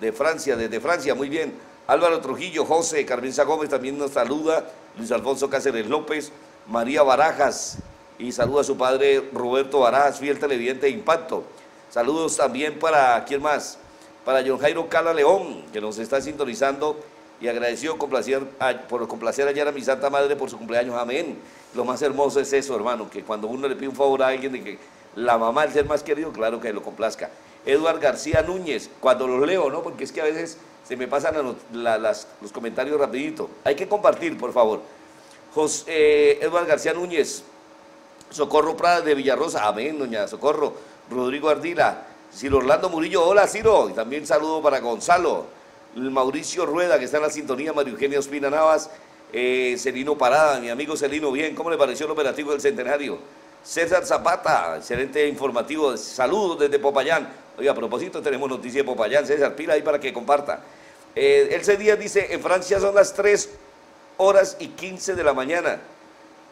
de Francia, desde Francia, muy bien. Álvaro Trujillo, José, Carmenza Gómez también nos saluda. Luis Alfonso Cáceres López, María Barajas y saluda a su padre Roberto Barajas, fiel televidente de Impacto. Saludos también para, ¿quién más? Para John Jairo Cala León, que nos está sintonizando y agradecido complacer, por complacer ayer a mi Santa Madre por su cumpleaños. Amén. Lo más hermoso es eso, hermano, que cuando uno le pide un favor a alguien de que la mamá, el ser más querido, claro que lo complazca. Eduard García Núñez, cuando los leo, ¿no? Porque es que a veces se me pasan los comentarios rapidito. Hay que compartir, por favor. José eh, Eduard García Núñez, Socorro Prada de Villarrosa, amén, doña Socorro. Rodrigo Ardila, Ciro Orlando Murillo, hola Ciro, y también saludo para Gonzalo. Mauricio Rueda, que está en la sintonía, Mario Eugenia Ospina Navas, eh, Celino Parada, mi amigo Celino, bien, ¿cómo le pareció el operativo del Centenario? César Zapata, excelente informativo, saludos desde Popayán. Oiga, a propósito, tenemos noticia de Popayán, César, pila ahí para que comparta. Eh, Elce Díaz dice, en Francia son las 3 horas y 15 de la mañana.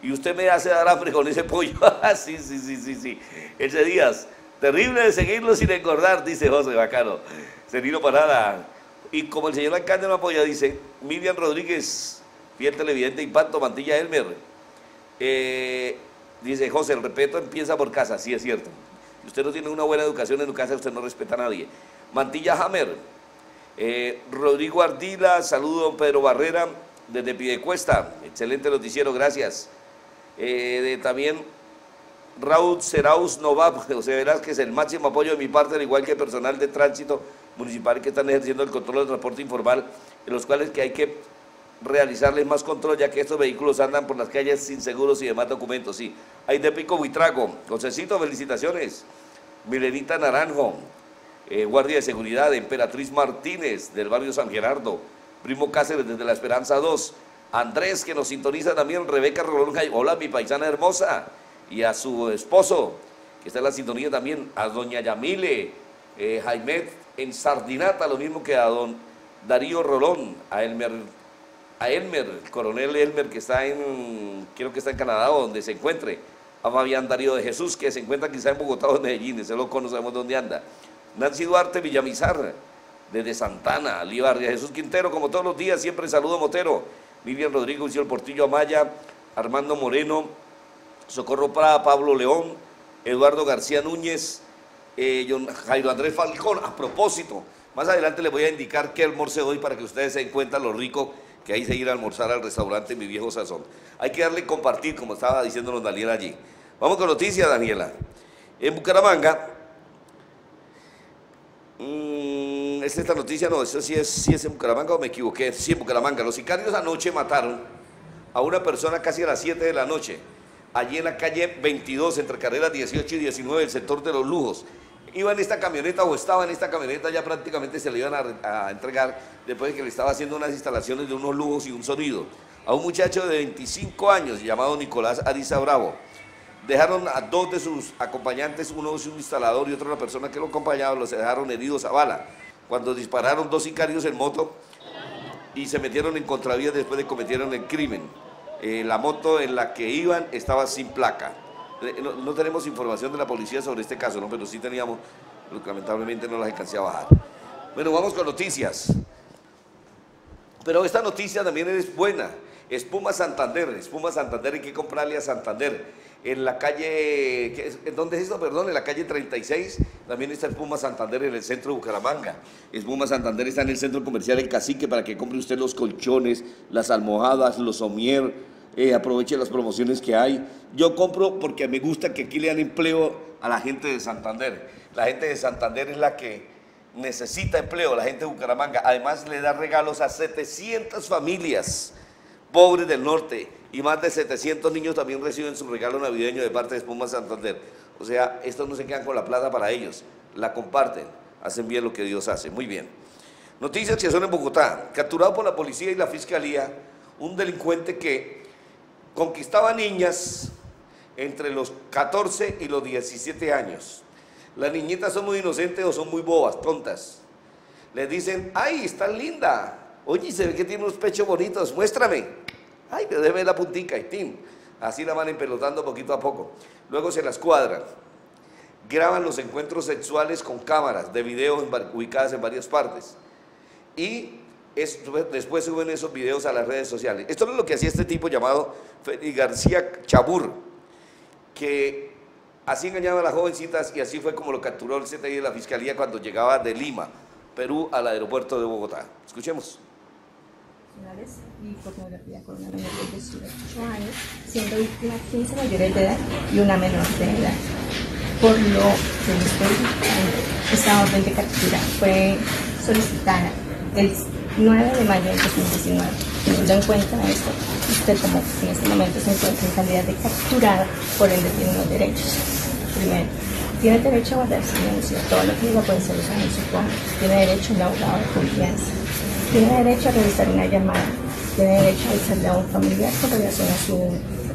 Y usted me hace dar hambre con ese pollo. sí, sí, sí, sí, sí. Elce Díaz, terrible de seguirlo sin engordar, dice José Bacano. Celino Parada. Y como el señor alcalde no apoya, dice, Miriam Rodríguez, fiel televidente, Impacto, Mantilla Elmer. Eh, dice José, el respeto empieza por casa, sí es cierto. Usted no tiene una buena educación en su casa, usted no respeta a nadie. Mantilla Hammer, eh, Rodrigo Ardila, saludo Pedro Barrera desde Pidecuesta, excelente noticiero, gracias. Eh, también Raúl Seraus Novab, José es el máximo apoyo de mi parte, al igual que el personal de tránsito municipal que están ejerciendo el control del transporte informal, en los cuales que hay que realizarles más control, ya que estos vehículos andan por las calles sin seguros y demás documentos. Sí, hay de Pico Buitrago, Josecito, felicitaciones. Milenita Naranjo, eh, Guardia de Seguridad, Emperatriz Martínez, del barrio San Gerardo, Primo Cáceres desde La Esperanza 2, Andrés, que nos sintoniza también, Rebeca Rolón, hola mi paisana hermosa, y a su esposo, que está en la sintonía también, a doña Yamile, eh, Jaime en Sardinata, lo mismo que a don Darío Rolón, a Elmer, a Elmer, el coronel Elmer, que está en, creo que está en Canadá, donde se encuentre, a Fabián Darío de Jesús, que se encuentra quizá en Bogotá o en Medellín, ese loco no sabemos dónde anda. Nancy Duarte Villamizar, desde Santana, Libarria, Jesús Quintero, como todos los días, siempre saludo Motero, Vivian Rodrigo, el Portillo Amaya, Armando Moreno, Socorro Prada, Pablo León, Eduardo García Núñez, eh, Jairo Andrés Falcón. A propósito, más adelante les voy a indicar qué almorce hoy para que ustedes se den cuenta lo rico que hay de ir a almorzar al restaurante Mi Viejo Sazón. Hay que darle compartir, como estaba diciéndonos Daniela allí. Vamos con noticias, Daniela. En Bucaramanga, Mm, ¿Es esta noticia? No, eso sí es, sí es en Bucaramanga o me equivoqué. Sí, en Bucaramanga. Los sicarios anoche mataron a una persona casi a las 7 de la noche, allí en la calle 22, entre carreras 18 y 19, el sector de los lujos. Iba en esta camioneta o estaba en esta camioneta, ya prácticamente se le iban a, entregar después de que le estaba haciendo unas instalaciones de unos lujos y un sonido. A un muchacho de 25 años llamado Nicolás Ariza Bravo dejaron a dos de sus acompañantes, uno es un instalador y otro una persona que lo acompañaba, los dejaron heridos a bala. Cuando dispararon dos sicarios en moto y se metieron en contravía después de cometieron el crimen. Eh, la moto en la que iban estaba sin placa. Eh, no, tenemos información de la policía sobre este caso, ¿no? pero sí teníamos, lamentablemente no las alcancé a bajar. Bueno, vamos con noticias. Pero esta noticia también es buena. Espuma Santander, Espuma Santander hay que comprarle a Santander en la calle, ¿en ¿dónde es esto? Perdón, en la calle 36, también está Espuma Santander en el centro de Bucaramanga. Espuma Santander está en el centro comercial El Cacique para que compre usted los colchones, las almohadas, los somier, eh, aproveche las promociones que hay. Yo compro porque me gusta que aquí le dan empleo a la gente de Santander. La gente de Santander es la que necesita empleo, la gente de Bucaramanga. Además le da regalos a 700 familias pobres del norte y más de 700 niños también reciben su regalo navideño de parte de Espuma Santander. O sea, estos no se quedan con la plata para ellos, la comparten, hacen bien lo que Dios hace. Muy bien. Noticias que son en Bogotá. Capturado por la policía y la fiscalía un delincuente que conquistaba niñas entre los 14 y los 17 años. Las niñitas son muy inocentes o son muy bobas, tontas. Les dicen, ay, está linda. Oye, se ve que tiene unos pechos bonitos, muéstrame. Ay, pero déjame la puntica y tim. Así la van empelotando poquito a poco. Luego se las cuadran. Graban los encuentros sexuales con cámaras de video ubicadas en varias partes. Y después suben esos videos a las redes sociales. Esto es lo que hacía este tipo llamado Félix García Chabur, que así engañaba a las jovencitas y así fue como lo capturó el CTI de la Fiscalía cuando llegaba de Lima, Perú, al aeropuerto de Bogotá. Escuchemos y pornografía con una menor de 18 años, siendo víctima 15 mayores de edad y una menor de edad. Por lo que esta orden de captura fue solicitada el 9 de mayo del 2019. Teniendo en cuenta esto, usted como en este momento se encuentra en calidad de capturada, por ende tiene unos derechos. Primero, tiene derecho a guardar silencio, todo lo que diga puede ser su contra. Tiene derecho a un abogado de confianza. Tiene derecho a realizar una llamada. Tiene derecho a avisarle a un familiar con relación a su,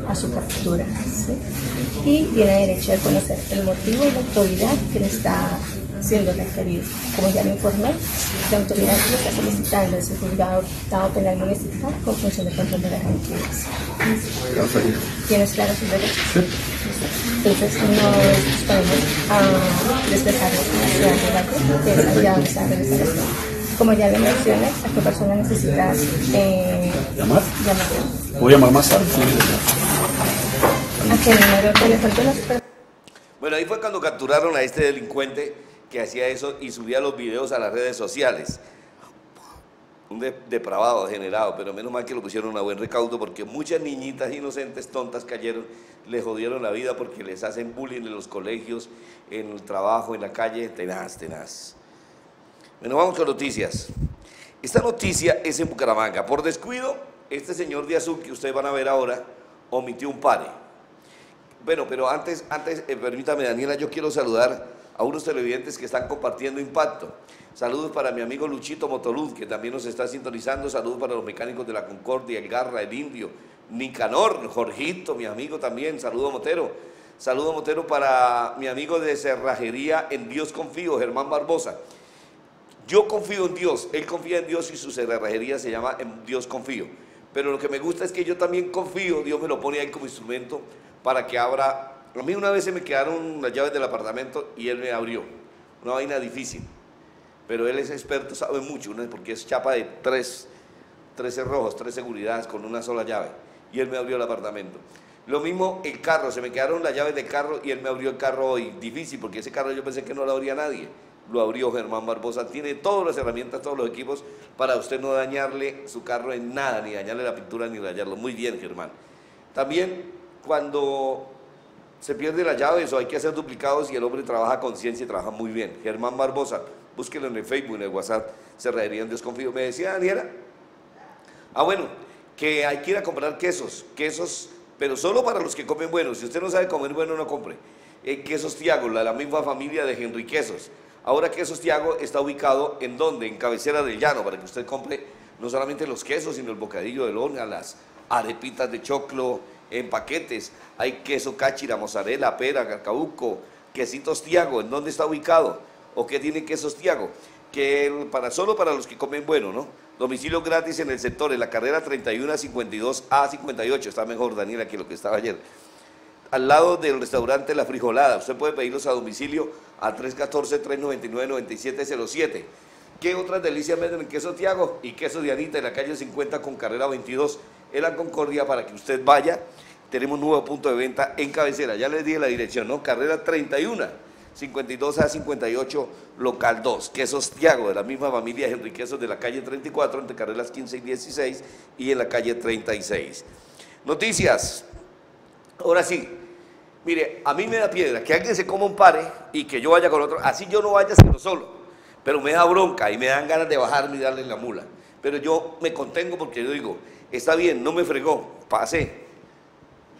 a su captura. Y tiene derecho a conocer el motivo y la autoridad que le está siendo referido. Como ya lo informé, la autoridad que está solicitando es el juzgado Estado Penal Municipal con función de control de las entidades. ¿Tienes claro sus derechos? Sí. Entonces no disponemos a despejarnos en la ciudad de la que es allá donde está realizando Como ya le mencioné, a qué persona necesitas eh, llamar. llamar. Voy a llamar más tarde. ¿A qué número? Bueno, ahí fue cuando capturaron a este delincuente que hacía eso y subía los videos a las redes sociales. Un depravado, generado, pero menos mal que lo pusieron a buen recaudo porque muchas niñitas inocentes, tontas, cayeron, le jodieron la vida porque les hacen bullying en los colegios, en el trabajo, en la calle, tenaz, tenaz. Bueno, vamos con noticias. Esta noticia es en Bucaramanga. Por descuido, este señor de azul que ustedes van a ver ahora omitió un pare. Bueno, pero antes, antes eh, permítame Daniela, yo quiero saludar a unos televidentes que están compartiendo impacto. Saludos para mi amigo Luchito Motoluz, que también nos está sintonizando. Saludos para los mecánicos de la Concordia, el Garra, el Indio, Nicanor, Jorgito, mi amigo también. Saludo Motero. Saludo Motero para mi amigo de Cerrajería En Dios Confío, Germán Barbosa. Yo confío en Dios, él confía en Dios y su cerrajería se llama En Dios Confío. Pero lo que me gusta es que yo también confío, Dios me lo pone ahí como instrumento para que abra a mí una vez se me quedaron las llaves del apartamento y él me abrió. Una vaina difícil. Pero él es experto, sabe mucho, porque es chapa de tres, tres cerrojos, tres seguridades con una sola llave. Y él me abrió el apartamento. Lo mismo el carro, se me quedaron las llaves del carro y él me abrió el carro hoy. Difícil, porque ese carro yo pensé que no lo abría nadie. Lo abrió Germán Barbosa. Tiene todas las herramientas, todos los equipos para usted no dañarle su carro en nada, ni dañarle la pintura, ni dañarlo. Muy bien, Germán. También cuando se pierde la llave, eso hay que hacer duplicados y el hombre trabaja con ciencia y trabaja muy bien. Germán Barbosa, búsquelo en el Facebook, en el WhatsApp, se reirían desconfío. Me decía Daniela, ah bueno, que hay que ir a comprar quesos, quesos, pero solo para los que comen bueno. Si usted no sabe comer bueno, no compre. Eh, quesos Tiago, la, la misma familia de Henry Quesos. Ahora Quesos Tiago está ubicado en donde? En cabecera del llano, para que usted compre no solamente los quesos, sino el bocadillo de lona, las arepitas de choclo, en paquetes. Hay queso cáchira, mozzarella, pera, carcabuco, quesitos Tiago. ¿En dónde está ubicado? ¿O qué tiene quesos Tiago? Que para, solo para los que comen bueno, ¿no? Domicilio gratis en el sector, en la carrera 31 a 52 a 58. Está mejor, Daniela, que lo que estaba ayer. Al lado del restaurante La Frijolada. Usted puede pedirlos a domicilio a 314-399-9707. ¿Qué otras delicias venden en queso Tiago? Y queso Dianita en la calle 50 con carrera 22 en la Concordia para que usted vaya. Tenemos un nuevo punto de venta en cabecera. Ya les dije la dirección, ¿no? Carrera 31, 52 a 58, local 2. Quesos Tiago, de la misma familia Henry Quesos de la calle 34, entre carreras 15 y 16, y en la calle 36. Noticias. Ahora sí, mire, a mí me da piedra que alguien se coma un pare y que yo vaya con otro. Así yo no vaya sino solo. Pero me da bronca y me dan ganas de bajarme y darle la mula. Pero yo me contengo porque yo digo, está bien, no me fregó, pasé.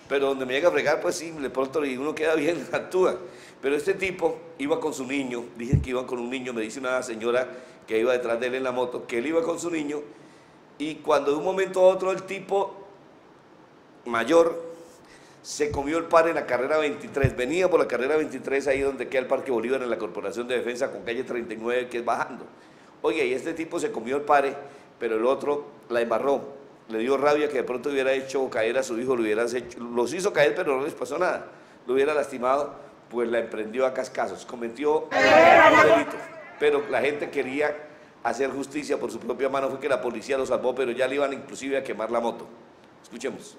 Pero donde me llega a fregar, pues sí, de pronto uno queda bien, actúa. Pero este tipo iba con su niño, dije que iba con un niño, me dice una señora que iba detrás de él en la moto, que él iba con su niño, y cuando de un momento a otro el tipo mayor se comió el par en la carrera 23, venía por la carrera 23 ahí donde queda el Parque Bolívar en la Corporación de Defensa con calle 39 que es bajando. Oye, y este tipo se comió el pare, pero el otro la embarró, le dio rabia que de pronto hubiera hecho caer a su hijo, lo hubieras hecho, los hizo caer pero no les pasó nada, lo hubiera lastimado, pues la emprendió a cascazos, cometió un delito, pero la gente quería hacer justicia por su propia mano, fue que la policía lo salvó, pero ya le iban inclusive a quemar la moto. Escuchemos.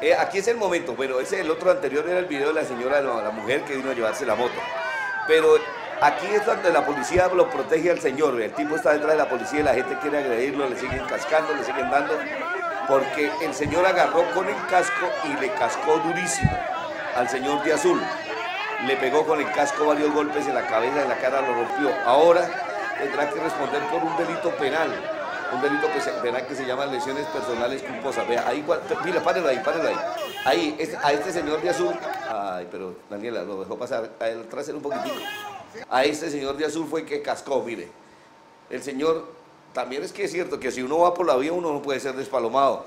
Eh, aquí es el momento, bueno, ese el otro anterior era el video de la señora, la mujer que vino a llevarse la moto. Pero aquí es donde la policía lo protege al señor, el tipo está detrás de la policía y la gente quiere agredirlo, le siguen cascando, le siguen dando porque el señor agarró con el casco y le cascó durísimo al señor de azul. Le pegó con el casco varios golpes en la cabeza, en la cara lo rompió. Ahora tendrá que responder por un delito penal, un delito penal que se llama lesiones personales culposas. Vea, ahí, mira, párenlo ahí, párenlo ahí. Ahí, a este señor de azul, ay, pero Daniela lo dejó pasar, atrás un poquitico. A este señor de azul fue que cascó, mire. El señor también es que es cierto que si uno va por la vía uno no puede ser despalomado.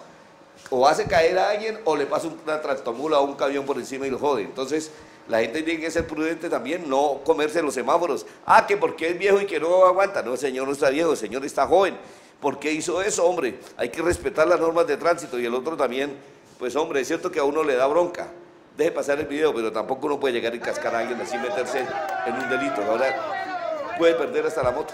O hace caer a alguien o le pasa una tractomula o un camión por encima y lo jode. Entonces la gente tiene que ser prudente también, no comerse los semáforos. Ah, que porque es viejo y que no aguanta. No, el señor no está viejo, el señor está joven. ¿Por qué hizo eso, hombre? Hay que respetar las normas de tránsito y el otro también, pues hombre, es cierto que a uno le da bronca. Deje pasar el video, pero tampoco uno puede llegar y cascar a alguien así, meterse en un delito. Ahora puede perder hasta la moto.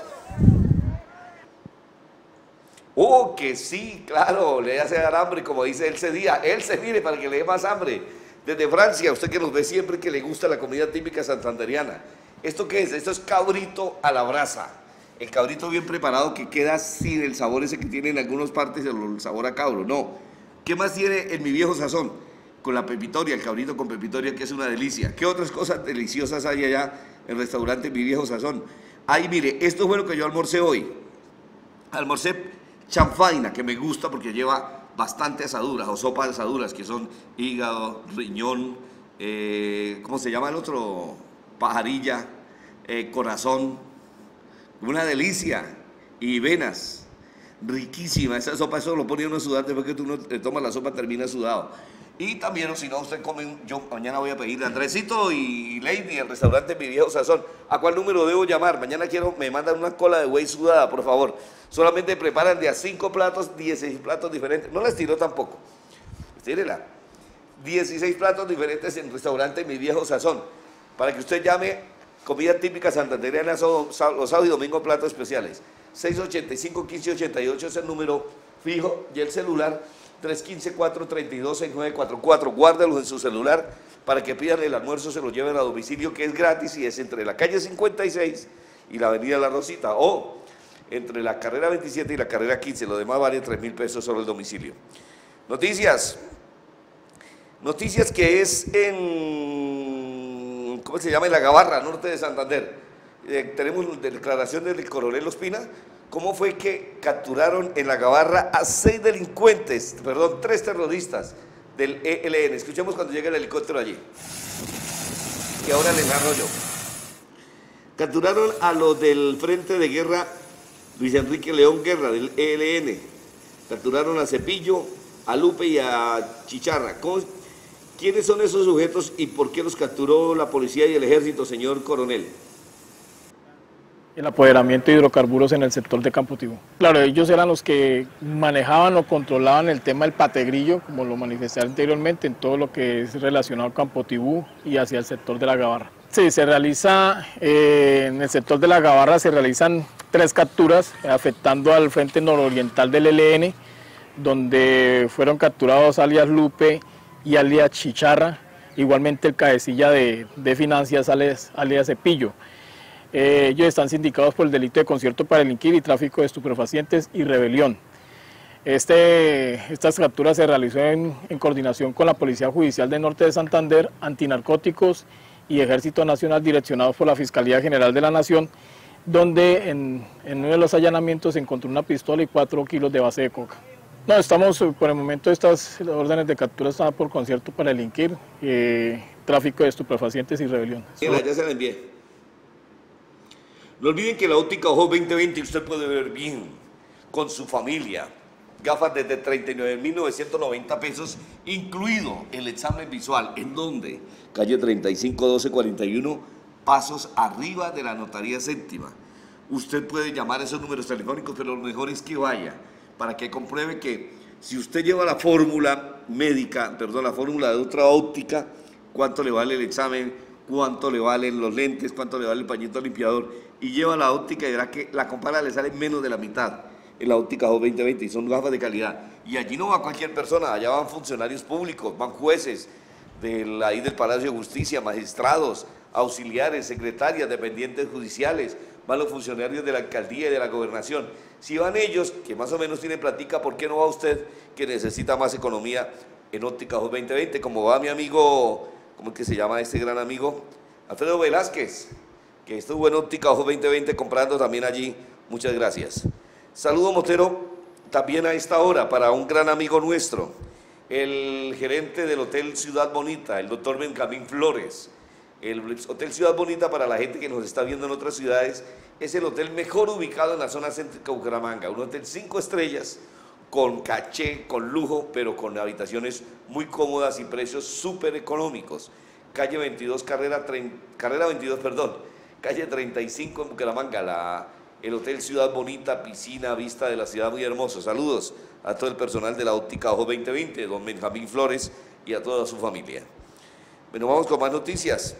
Oh, que sí, claro, le hace dar hambre, como dice él ese día. Él se mire para que le dé más hambre. Desde Francia, usted que nos ve siempre que le gusta la comida típica santanderiana. ¿Esto qué es? Esto es cabrito a la brasa. El cabrito bien preparado que queda sin el sabor ese que tiene en algunas partes, el sabor a cabro. No. ¿Qué más tiene en mi viejo sazón? Con la pepitoria, el cabrito con pepitoria, que es una delicia. ¿Qué otras cosas deliciosas hay allá en el restaurante Mi Viejo Sazón? Ahí, mire, esto fue lo que yo almorcé hoy. Almorcé chanfaina, que me gusta porque lleva bastante asaduras o sopa de asaduras, que son hígado, riñón, eh, ¿cómo se llama el otro? Pajarilla, eh, corazón, una delicia, y venas, riquísima. Esa sopa, eso lo pone uno a sudar, después que tú no tomas la sopa termina sudado. Y también, si no, usted come, yo mañana voy a pedirle Andresito y Lady, el restaurante Mi Viejo Sazón. ¿A cuál número debo llamar? Mañana quiero, me mandan una cola de güey sudada, por favor. Solamente preparan de a cinco platos, 16 platos diferentes. No las tiro tampoco. Estírela. 16 platos diferentes en restaurante Mi Viejo Sazón. Para que usted llame comida típica santanderiana los sábados y domingos platos especiales. 685-1588 es el número fijo y el celular 315-432-6944. Guárdalos en su celular para que pidan el almuerzo, se lo lleven a domicilio, que es gratis y es entre la calle 56 y la avenida La Rosita. O entre la carrera 27 y la carrera 15. Lo demás vale 3 mil pesos solo el domicilio. Noticias. Noticias que es en, ¿cómo se llama? En la Gabarra, norte de Santander. Eh, tenemos declaración del coronel Ospina cómo fue que capturaron en la Gabarra a seis delincuentes, perdón, tres terroristas del ELN. Escuchemos cuando llega el helicóptero allí. Que ahora les narro yo. Capturaron a los del Frente de Guerra Luis Enrique León Guerra del ELN. Capturaron a Cepillo, a Lupe y a Chicharra. ¿Quiénes son esos sujetos y por qué los capturó la policía y el ejército, señor coronel? El apoderamiento de hidrocarburos en el sector de Campo Tibú. Claro, ellos eran los que manejaban o controlaban el tema del pategrillo, como lo manifesté anteriormente, en todo lo que es relacionado a Campo Tibú y hacia el sector de la Gabarra. Sí, se realiza, eh, en el sector de la Gabarra se realizan tres capturas afectando al frente nororiental del ELN, donde fueron capturados alias Lupe y alias Chicharra, igualmente el cabecilla de, de finanzas alias Cepillo. Eh, ellos están sindicados por el delito de concierto para delinquir y tráfico de estupefacientes y rebelión. Este, esta captura se realizó en, coordinación con la Policía Judicial del Norte de Santander, Antinarcóticos y Ejército Nacional direccionados por la Fiscalía General de la Nación, donde en, en uno de los allanamientos se encontró una pistola y cuatro kilos de base de coca. No, estamos, por el momento estas órdenes de captura están por concierto para delinquir, eh, tráfico de estupefacientes y rebelión. ya se la envié. No olviden que la óptica Ojo 2020 usted puede ver bien con su familia, gafas desde 39.990 pesos, incluido el examen visual. ¿En dónde? Calle 35 12 41, pasos arriba de la notaría séptima. Usted puede llamar a esos números telefónicos, pero lo mejor es que vaya para que compruebe que si usted lleva la fórmula médica, perdón, la fórmula de otra óptica, cuánto le vale el examen, cuánto le valen los lentes, cuánto le vale el pañito limpiador, y lleva la óptica y verá que la compara le sale menos de la mitad en la óptica 2020 y son gafas de calidad. Y allí no va cualquier persona, allá van funcionarios públicos, van jueces de ahí del Palacio de Justicia, magistrados, auxiliares, secretarias, dependientes judiciales, van los funcionarios de la alcaldía y de la gobernación. Si van ellos, que más o menos tienen platica, ¿por qué no va usted que necesita más economía en óptica 2020? Como va mi amigo, ¿cómo es que se llama este gran amigo? Alfredo Velázquez, que estuvo en óptica 2020 comprando también allí. Muchas gracias. Saludo Motero también a esta hora para un gran amigo nuestro, el gerente del Hotel Ciudad Bonita, el doctor Benjamín Flores. El Hotel Ciudad Bonita, para la gente que nos está viendo en otras ciudades, es el hotel mejor ubicado en la zona céntrica de Bucaramanga. Un hotel cinco estrellas, con caché, con lujo, pero con habitaciones muy cómodas y precios súper económicos. Calle 22, carrera, carrera 22, perdón, calle 35 en Bucaramanga, la el Hotel Ciudad Bonita, piscina, vista de la ciudad muy hermoso. Saludos a todo el personal de la óptica Ojo 2020, don Benjamín Flores y a toda su familia. Bueno, vamos con más noticias.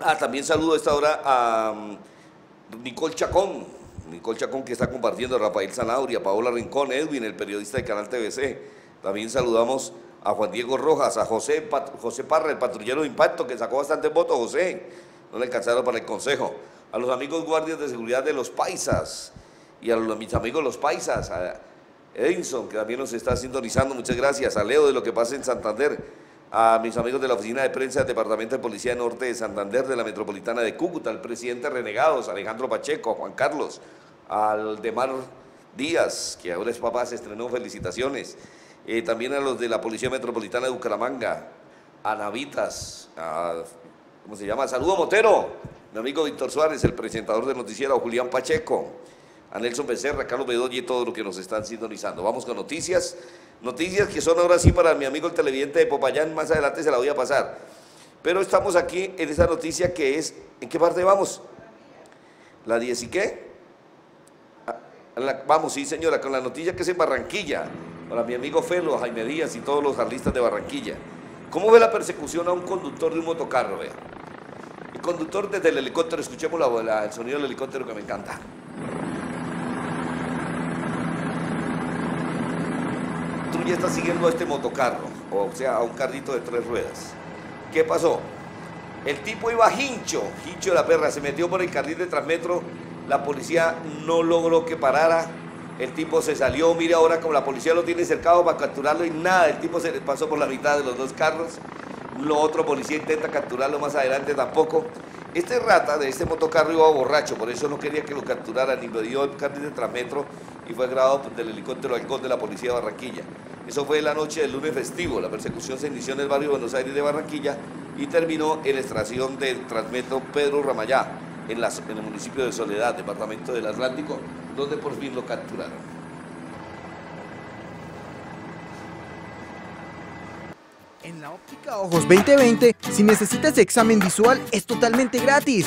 Ah, también saludo a esta hora a mm, Nicole Chacón, Nicole Chacón que está compartiendo a Rafael Zanauria, Paola Rincón, Edwin, el periodista de Canal TVC. También saludamos a Juan Diego Rojas, a José, José Parra, el patrullero de impacto, que sacó bastante votos, José. No le alcanzaron para el consejo. A los amigos guardias de seguridad de los paisas y a, mis amigos los paisas, a Edinson, que también nos está sintonizando, muchas gracias, a Leo de lo que pasa en Santander, a mis amigos de la Oficina de Prensa del Departamento de Policía Norte de Santander, de la Metropolitana de Cúcuta, al presidente Renegados, Alejandro Pacheco, Juan Carlos, al Demar Díaz, que ahora es papá, se estrenó, felicitaciones, eh, también a los de la Policía Metropolitana de Bucaramanga, a Navitas, a, ¿cómo se llama? Saludo Motero, mi amigo Víctor Suárez, el presentador del noticiero, Julián Pacheco, a Nelson Becerra, Carlos Bedoya y todo lo que nos están sintonizando. Vamos con noticias, noticias que son ahora sí para mi amigo el televidente de Popayán, más adelante se la voy a pasar. Pero estamos aquí en esa noticia que es, ¿en qué parte vamos? ¿La 10 y qué? Ah, vamos, sí señora, con la noticia que es en Barranquilla, para mi amigo Felo, Jaime Díaz y todos los artistas de Barranquilla. ¿Cómo ve la persecución a un conductor de un motocarro? Vea? Conductor desde el helicóptero, escuchemos la, el sonido del helicóptero que me encanta. ya está siguiendo a este motocarro, o sea, a un carrito de tres ruedas. ¿Qué pasó? El tipo iba hincho, hincho de la perra, se metió por el carril de Transmetro, la policía no logró que parara, el tipo se salió, mire ahora como la policía lo tiene cercado para capturarlo y nada, el tipo se le pasó por la mitad de los dos carros, lo otro policía intenta capturarlo más adelante tampoco. Este rata de este motocarro iba borracho, por eso no quería que lo capturaran dio el carril de Transmetro y fue grabado del helicóptero Halcón de la Policía de Barranquilla. Eso fue la noche del lunes festivo. La persecución se inició en el barrio de Buenos Aires de Barranquilla y terminó en la estación del Transmetro Pedro Ramayá, en el municipio de Soledad, departamento del Atlántico, donde por fin lo capturaron. En la óptica Ojos 2020, si necesitas examen visual, es totalmente gratis.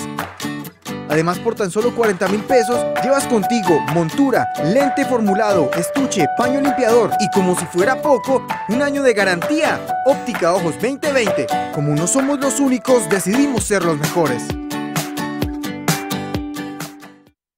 Además, por tan solo 40 mil pesos, llevas contigo montura, lente formulado, estuche, paño limpiador y como si fuera poco, un año de garantía. Óptica Ojos 2020. Como no somos los únicos, decidimos ser los mejores.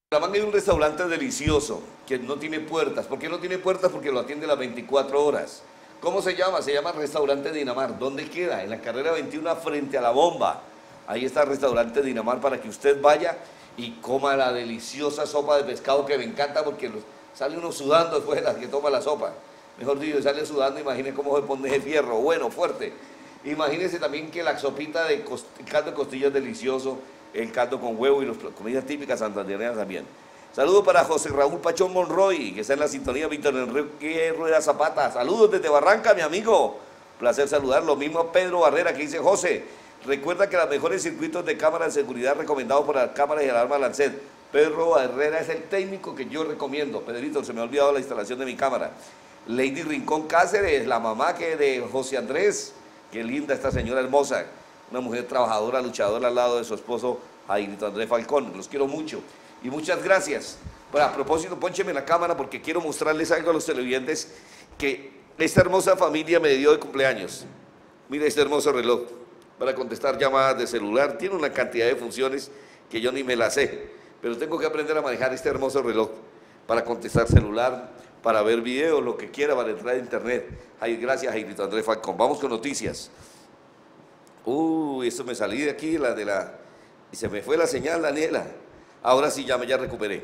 La manga es un restaurante delicioso que no tiene puertas. ¿Por qué no tiene puertas? Porque lo atiende las 24 horas. ¿Cómo se llama? Se llama Restaurante Dinamar. ¿Dónde queda? En la carrera 21 frente a la bomba. Ahí está el Restaurante Dinamar para que usted vaya y coma la deliciosa sopa de pescado que me encanta porque Sale uno sudando después de la que toma la sopa. Mejor dicho, sale sudando, imagínese cómo se pone ese fierro, bueno, fuerte. Imagínense también que la sopita de caldo de costillas delicioso, el caldo con huevo y las comidas típicas santandereanas también. Saludos para José Raúl Pachón Monroy, que está en la sintonía, Víctor Enrique Rueda Zapata. Saludos desde Barranca, mi amigo. Placer saludar. Lo mismo a Pedro Barrera, que dice José. Recuerda que los mejores circuitos de cámara de seguridad recomendados por las cámaras y alarma Lancet. Pedro Barrera es el técnico que yo recomiendo. Pedrito, se me ha olvidado la instalación de mi cámara. Lady Rincón Cáceres, la mamá que de José Andrés. Qué linda esta señora hermosa. Una mujer trabajadora, luchadora al lado de su esposo Jairito Andrés Falcón. Los quiero mucho. Y muchas gracias. Bueno, a propósito, póncheme la cámara porque quiero mostrarles algo a los televidentes que esta hermosa familia me dio de cumpleaños. Mira este hermoso reloj para contestar llamadas de celular. Tiene una cantidad de funciones que yo ni me las sé, pero tengo que aprender a manejar este hermoso reloj para contestar celular, para ver videos, lo que quiera, para entrar a internet. Ay, gracias, Jairito Andrés Falcón. Vamos con noticias. Uy, esto me salí de aquí, la de la... Y se me fue la señal, Daniela. Ahora sí, ya me ya recuperé.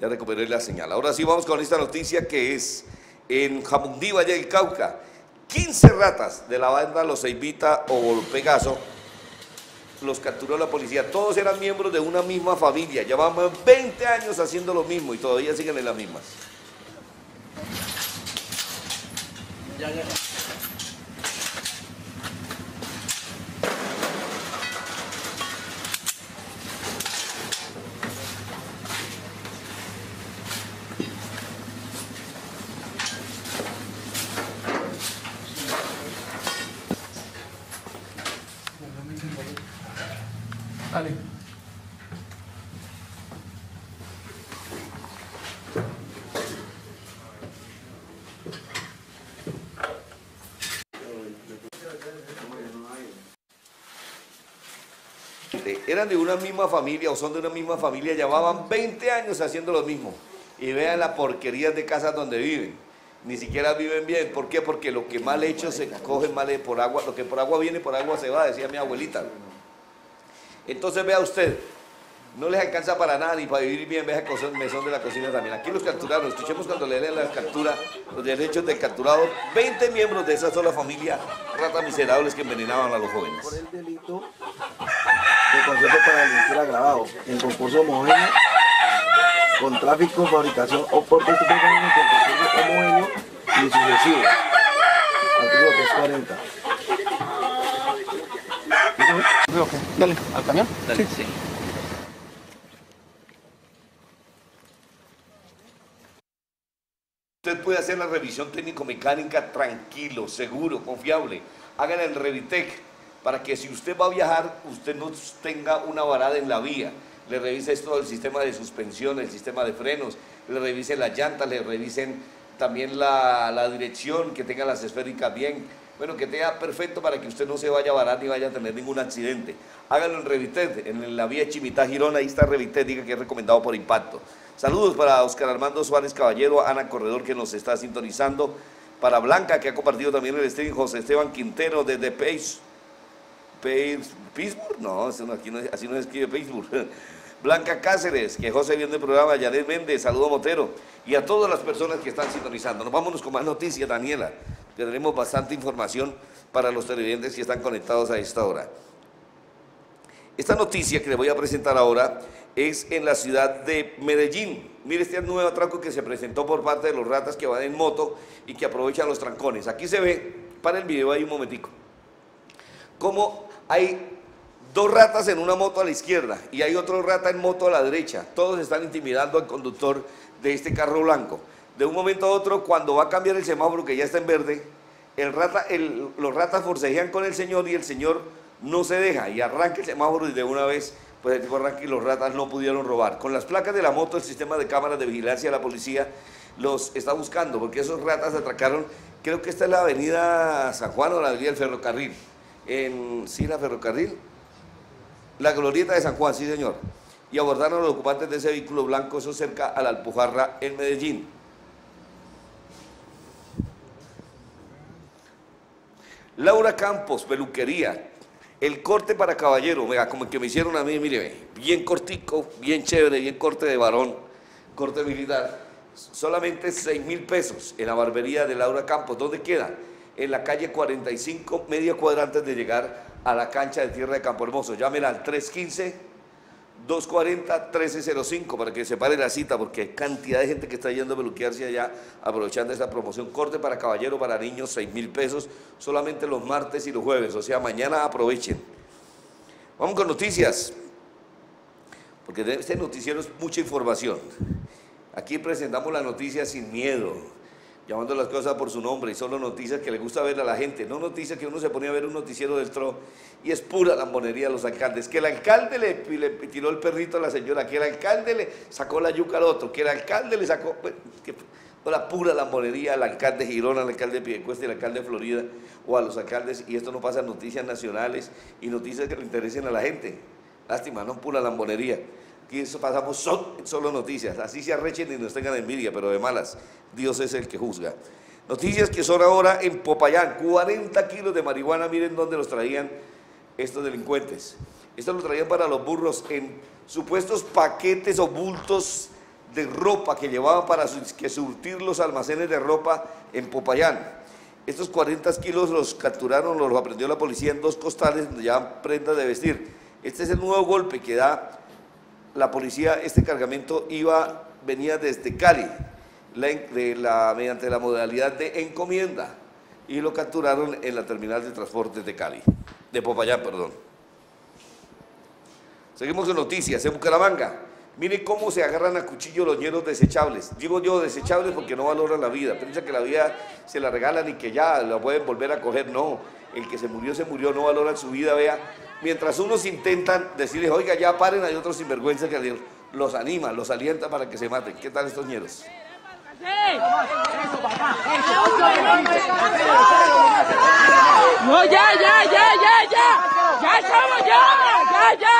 Ya recuperé la señal. Ahora sí, vamos con esta noticia que es en Jamundí, Valle del Cauca. 15 ratas de la banda Los Eivita o Pegaso los capturó la policía. Todos eran miembros de una misma familia. Llevaban 20 años haciendo lo mismo y todavía siguen en las mismas. Dale. De una misma familia o son de una misma familia, llevaban 20 años haciendo lo mismo. Y vean las porquerías de casas donde viven. Ni siquiera viven bien. ¿Por qué? Porque lo que mal hecho se coge mal por agua. Lo que por agua viene, por agua se va, decía mi abuelita. Entonces vea usted, no les alcanza para nada ni para vivir bien, vea el mesón de la cocina también. Aquí los capturaron, escuchemos cuando le leen la captura, los derechos del capturado, 20 miembros de esa sola familia, ratas miserables que envenenaban a los jóvenes. Por el delito de concepto para delinquir agravado en concurso homogéneo con tráfico, fabricación o porte de con concurso homogéneo y sucesivo. Artículo 340. Dale, al camión. Dale, sí. Usted puede hacer la revisión técnico-mecánica tranquilo, seguro, confiable. Hagan el Revitec para que si usted va a viajar, usted no tenga una varada en la vía. Le revise todo el sistema de suspensión, el sistema de frenos, le revisen las llantas, le revisen también la, dirección, que tenga las esféricas bien. Bueno, que tenga perfecto para que usted no se vaya a varar ni vaya a tener ningún accidente. Háganlo en Revitec, en la vía Chimitá Girón, ahí está Revitec, diga que es recomendado por impacto. Saludos para Oscar Armando Suárez Caballero, Ana Corredor que nos está sintonizando, para Blanca que ha compartido también el stream, José Esteban Quintero desde Pace Pittsburgh, no, aquí no, así no se escribe Pittsburgh. Blanca Cáceres, que José viendo el programa, Yaret Méndez, saludo Motero, y a todas las personas que están sintonizando. Nos vámonos con más noticias, Daniela, que tenemos bastante información para los televidentes que están conectados a esta hora. Esta noticia que le voy a presentar ahora es en la ciudad de Medellín. Mire este nuevo atraco que se presentó por parte de los ratas que van en moto y que aprovechan los trancones. Aquí se ve, para el video ahí un momentico, cómo hay dos ratas en una moto a la izquierda y hay otro rata en moto a la derecha. Todos están intimidando al conductor de este carro blanco. De un momento a otro, cuando va a cambiar el semáforo que ya está en verde, los ratas forcejean con el señor y el señor no se deja y arranca el semáforo y de una vez pues el tipo arranca y los ratas no pudieron robar. Con las placas de la moto, el sistema de cámaras de vigilancia de la policía los está buscando porque esos ratas atracaron, creo que esta es la avenida San Juan o la avenida del ferrocarril. En, sí, la ferrocarril, la glorieta de San Juan, sí señor. Y abordaron a los ocupantes de ese vehículo blanco, eso cerca a la Alpujarra en Medellín. Laura Campos, peluquería. El corte para caballero, vea, como el que me hicieron a mí, mire, bien cortico, bien chévere, bien corte de varón, corte militar. solamente 6 mil pesos en la barbería de Laura Campos. ¿Dónde queda? En la calle 45, media cuadra antes de llegar a la cancha de tierra de Campo Hermoso. Llámenla al 315-240-1305 para que se pare la cita, porque hay cantidad de gente que está yendo a peluquearse allá aprovechando esta promoción. Corte para caballero, para niños, 6 mil pesos, solamente los martes y los jueves. O sea, mañana aprovechen. Vamos con noticias, porque de este noticiero es mucha información. Aquí presentamos las noticias sin miedo, llamando las cosas por su nombre y solo noticias que le gusta ver a la gente, no noticias que uno se ponía a ver un noticiero del TRO y es pura lambonería a los alcaldes. Que el alcalde le, tiró el perrito a la señora, que el alcalde le sacó la yuca al otro, que el alcalde le sacó... que, la pura lambonería al alcalde Girón, al alcalde Piedecuesta y al alcalde de Florida, o a los alcaldes, y esto no pasa en noticias nacionales y noticias que le interesen a la gente. Lástima, no pura lambonería. Aquí eso pasamos solo, solo noticias, así se arrechen y nos tengan envidia, pero de malas, Dios es el que juzga. Noticias que son ahora en Popayán, 40 kilos de marihuana, miren dónde los traían estos delincuentes. Esto lo traían para los burros en supuestos paquetes o bultos de ropa que llevaban para que surtir los almacenes de ropa en Popayán. Estos 40 kilos los capturaron, los aprendió la policía en dos costales donde llevaban prendas de vestir. Este es el nuevo golpe que da la policía. Este cargamento iba, venía desde Cali, de la, mediante la modalidad de encomienda, y lo capturaron en la terminal de transportes de Cali, de Popayán, perdón. Seguimos con noticias. En Bucaramanga, Mire cómo se agarran a cuchillo los hierros desechables. Digo yo desechables porque no valoran la vida. Piensa que la vida se la regalan y que ya la pueden volver a coger. No, el que se murió, se murió, no valoran su vida, vea. Mientras unos intentan decirles, oiga, ya paren, hay otros sinvergüenzas que los animan, los alientan para que se maten. ¿Qué tal estos ñeros? No, ya, ya, ya, ya, ya. Ya estamos, ya, ya, ya.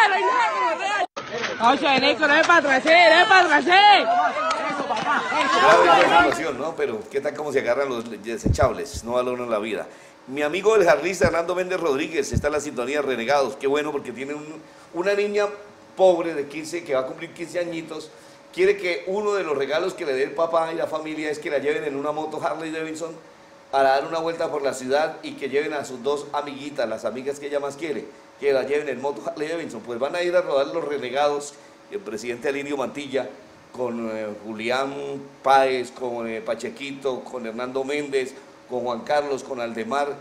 Ocho, Nico, no es para atrás, no es para atrás. Grave información, ¿no? Pero ¿qué tal cómo se agarran los desechables? No valoran la vida. Mi amigo el jarlista Hernando Méndez Rodríguez está en la sintonía Renegados. Qué bueno porque tiene un- una niña pobre de 15 que va a cumplir 15 añitos. Quiere que uno de los regalos que le dé el papá y la familia es que la lleven en una moto Harley Davidson a dar una vuelta por la ciudad y que lleven a sus dos amiguitas, las amigas que ella más quiere, que la lleven en moto Harley Davidson. Pues van a ir a rodar los renegados, el presidente Alirio Mantilla, con eh, Julián Páez, con eh, Pachequito, con Hernando Méndez, con Juan Carlos, con Aldemar,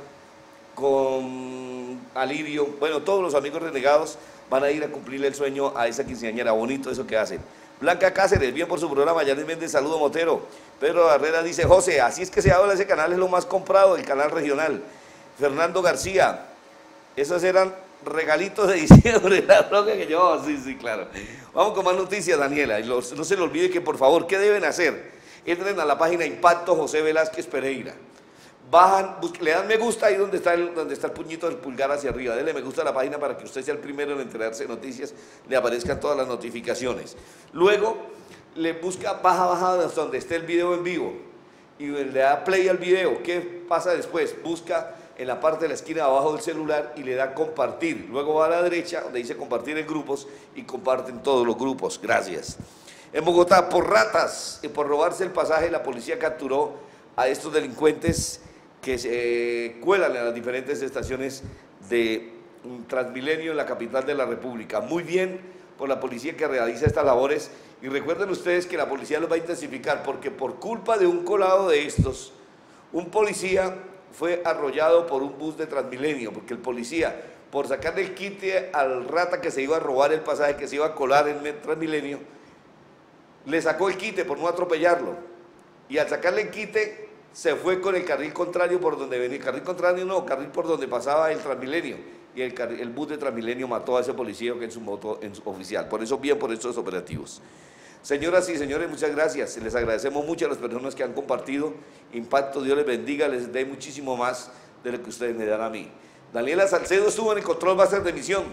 con Alirio, bueno, todos los amigos renegados van a ir a cumplirle el sueño a esa quinceañera, bonito eso que hacen. Blanca Cáceres, bien por su programa, Yanis Méndez, saludo Motero. Pedro Herrera dice, José, así es que se habla, ese canal es lo más comprado, el canal regional. Fernando García, esos eran regalitos de diciembre, la bronca que yo, sí, sí, claro. Vamos con más noticias, Daniela, no se le olvide que por favor, ¿qué deben hacer? Entren a la página Impacto José Velázquez Pereira. Bajan, le dan me gusta ahí donde está, el, donde está el puñito del pulgar hacia arriba. Dele me gusta a la página para que usted sea el primero en enterarse de noticias, le aparezcan todas las notificaciones. Luego, le busca, baja, baja donde esté el video en vivo y le da play al video. ¿Qué pasa después? Busca en la parte de la esquina de abajo del celular y le da compartir. Luego va a la derecha donde dice compartir en grupos y comparten todos los grupos. Gracias. En Bogotá, por ratas y por robarse el pasaje, la policía capturó a estos delincuentes que se eh, cuelan en las diferentes estaciones de mm, Transmilenio en la capital de la República. Muy bien por la policía que realiza estas labores y recuerden ustedes que la policía los va a intensificar porque por culpa de un colado de estos, un policía fue arrollado por un bus de Transmilenio, porque el policía, por sacarle el quite al rata que se iba a robar el pasaje, que se iba a colar en Transmilenio, le sacó el quite por no atropellarlo. Y al sacarle el quite, se fue con el carril contrario por donde venía. Carril contrario no, carril por donde pasaba el Transmilenio. Y el, el bus de Transmilenio mató a ese policía que en su moto en su oficial. Por eso, bien por estos operativos. Señoras y señores, muchas gracias. Les agradecemos mucho a las personas que han compartido. Impacto, Dios les bendiga, les dé muchísimo más de lo que ustedes me dan a mí. Daniela Salcedo estuvo en el control base de emisión.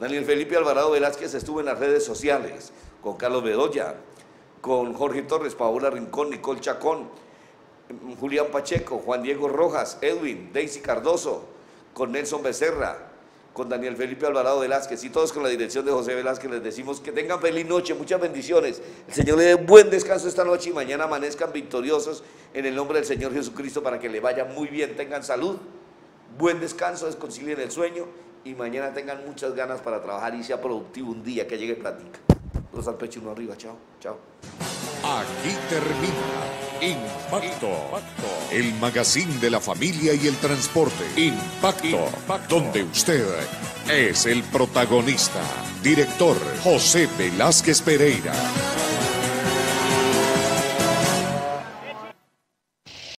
Daniel Felipe Alvarado Velázquez estuvo en las redes sociales con Carlos Bedoya, con Jorge Torres, Paola Rincón, Nicole Chacón, Julián Pacheco, Juan Diego Rojas, Edwin, Daisy Cardoso, con Nelson Becerra, con Daniel Felipe Alvarado Velázquez y todos con la dirección de José Velázquez les decimos que tengan feliz noche, muchas bendiciones. El Señor le dé buen descanso esta noche y mañana amanezcan victoriosos en el nombre del Señor Jesucristo para que le vaya muy bien, tengan salud, buen descanso, desconcilien el sueño y mañana tengan muchas ganas para trabajar y sea productivo un día que llegue platica. Dos al pecho, uno arriba, chao, chao. Aquí termina Impacto, el magazine de la familia y el transporte. Impacto, donde usted es el protagonista. Director José Velázquez Pereira.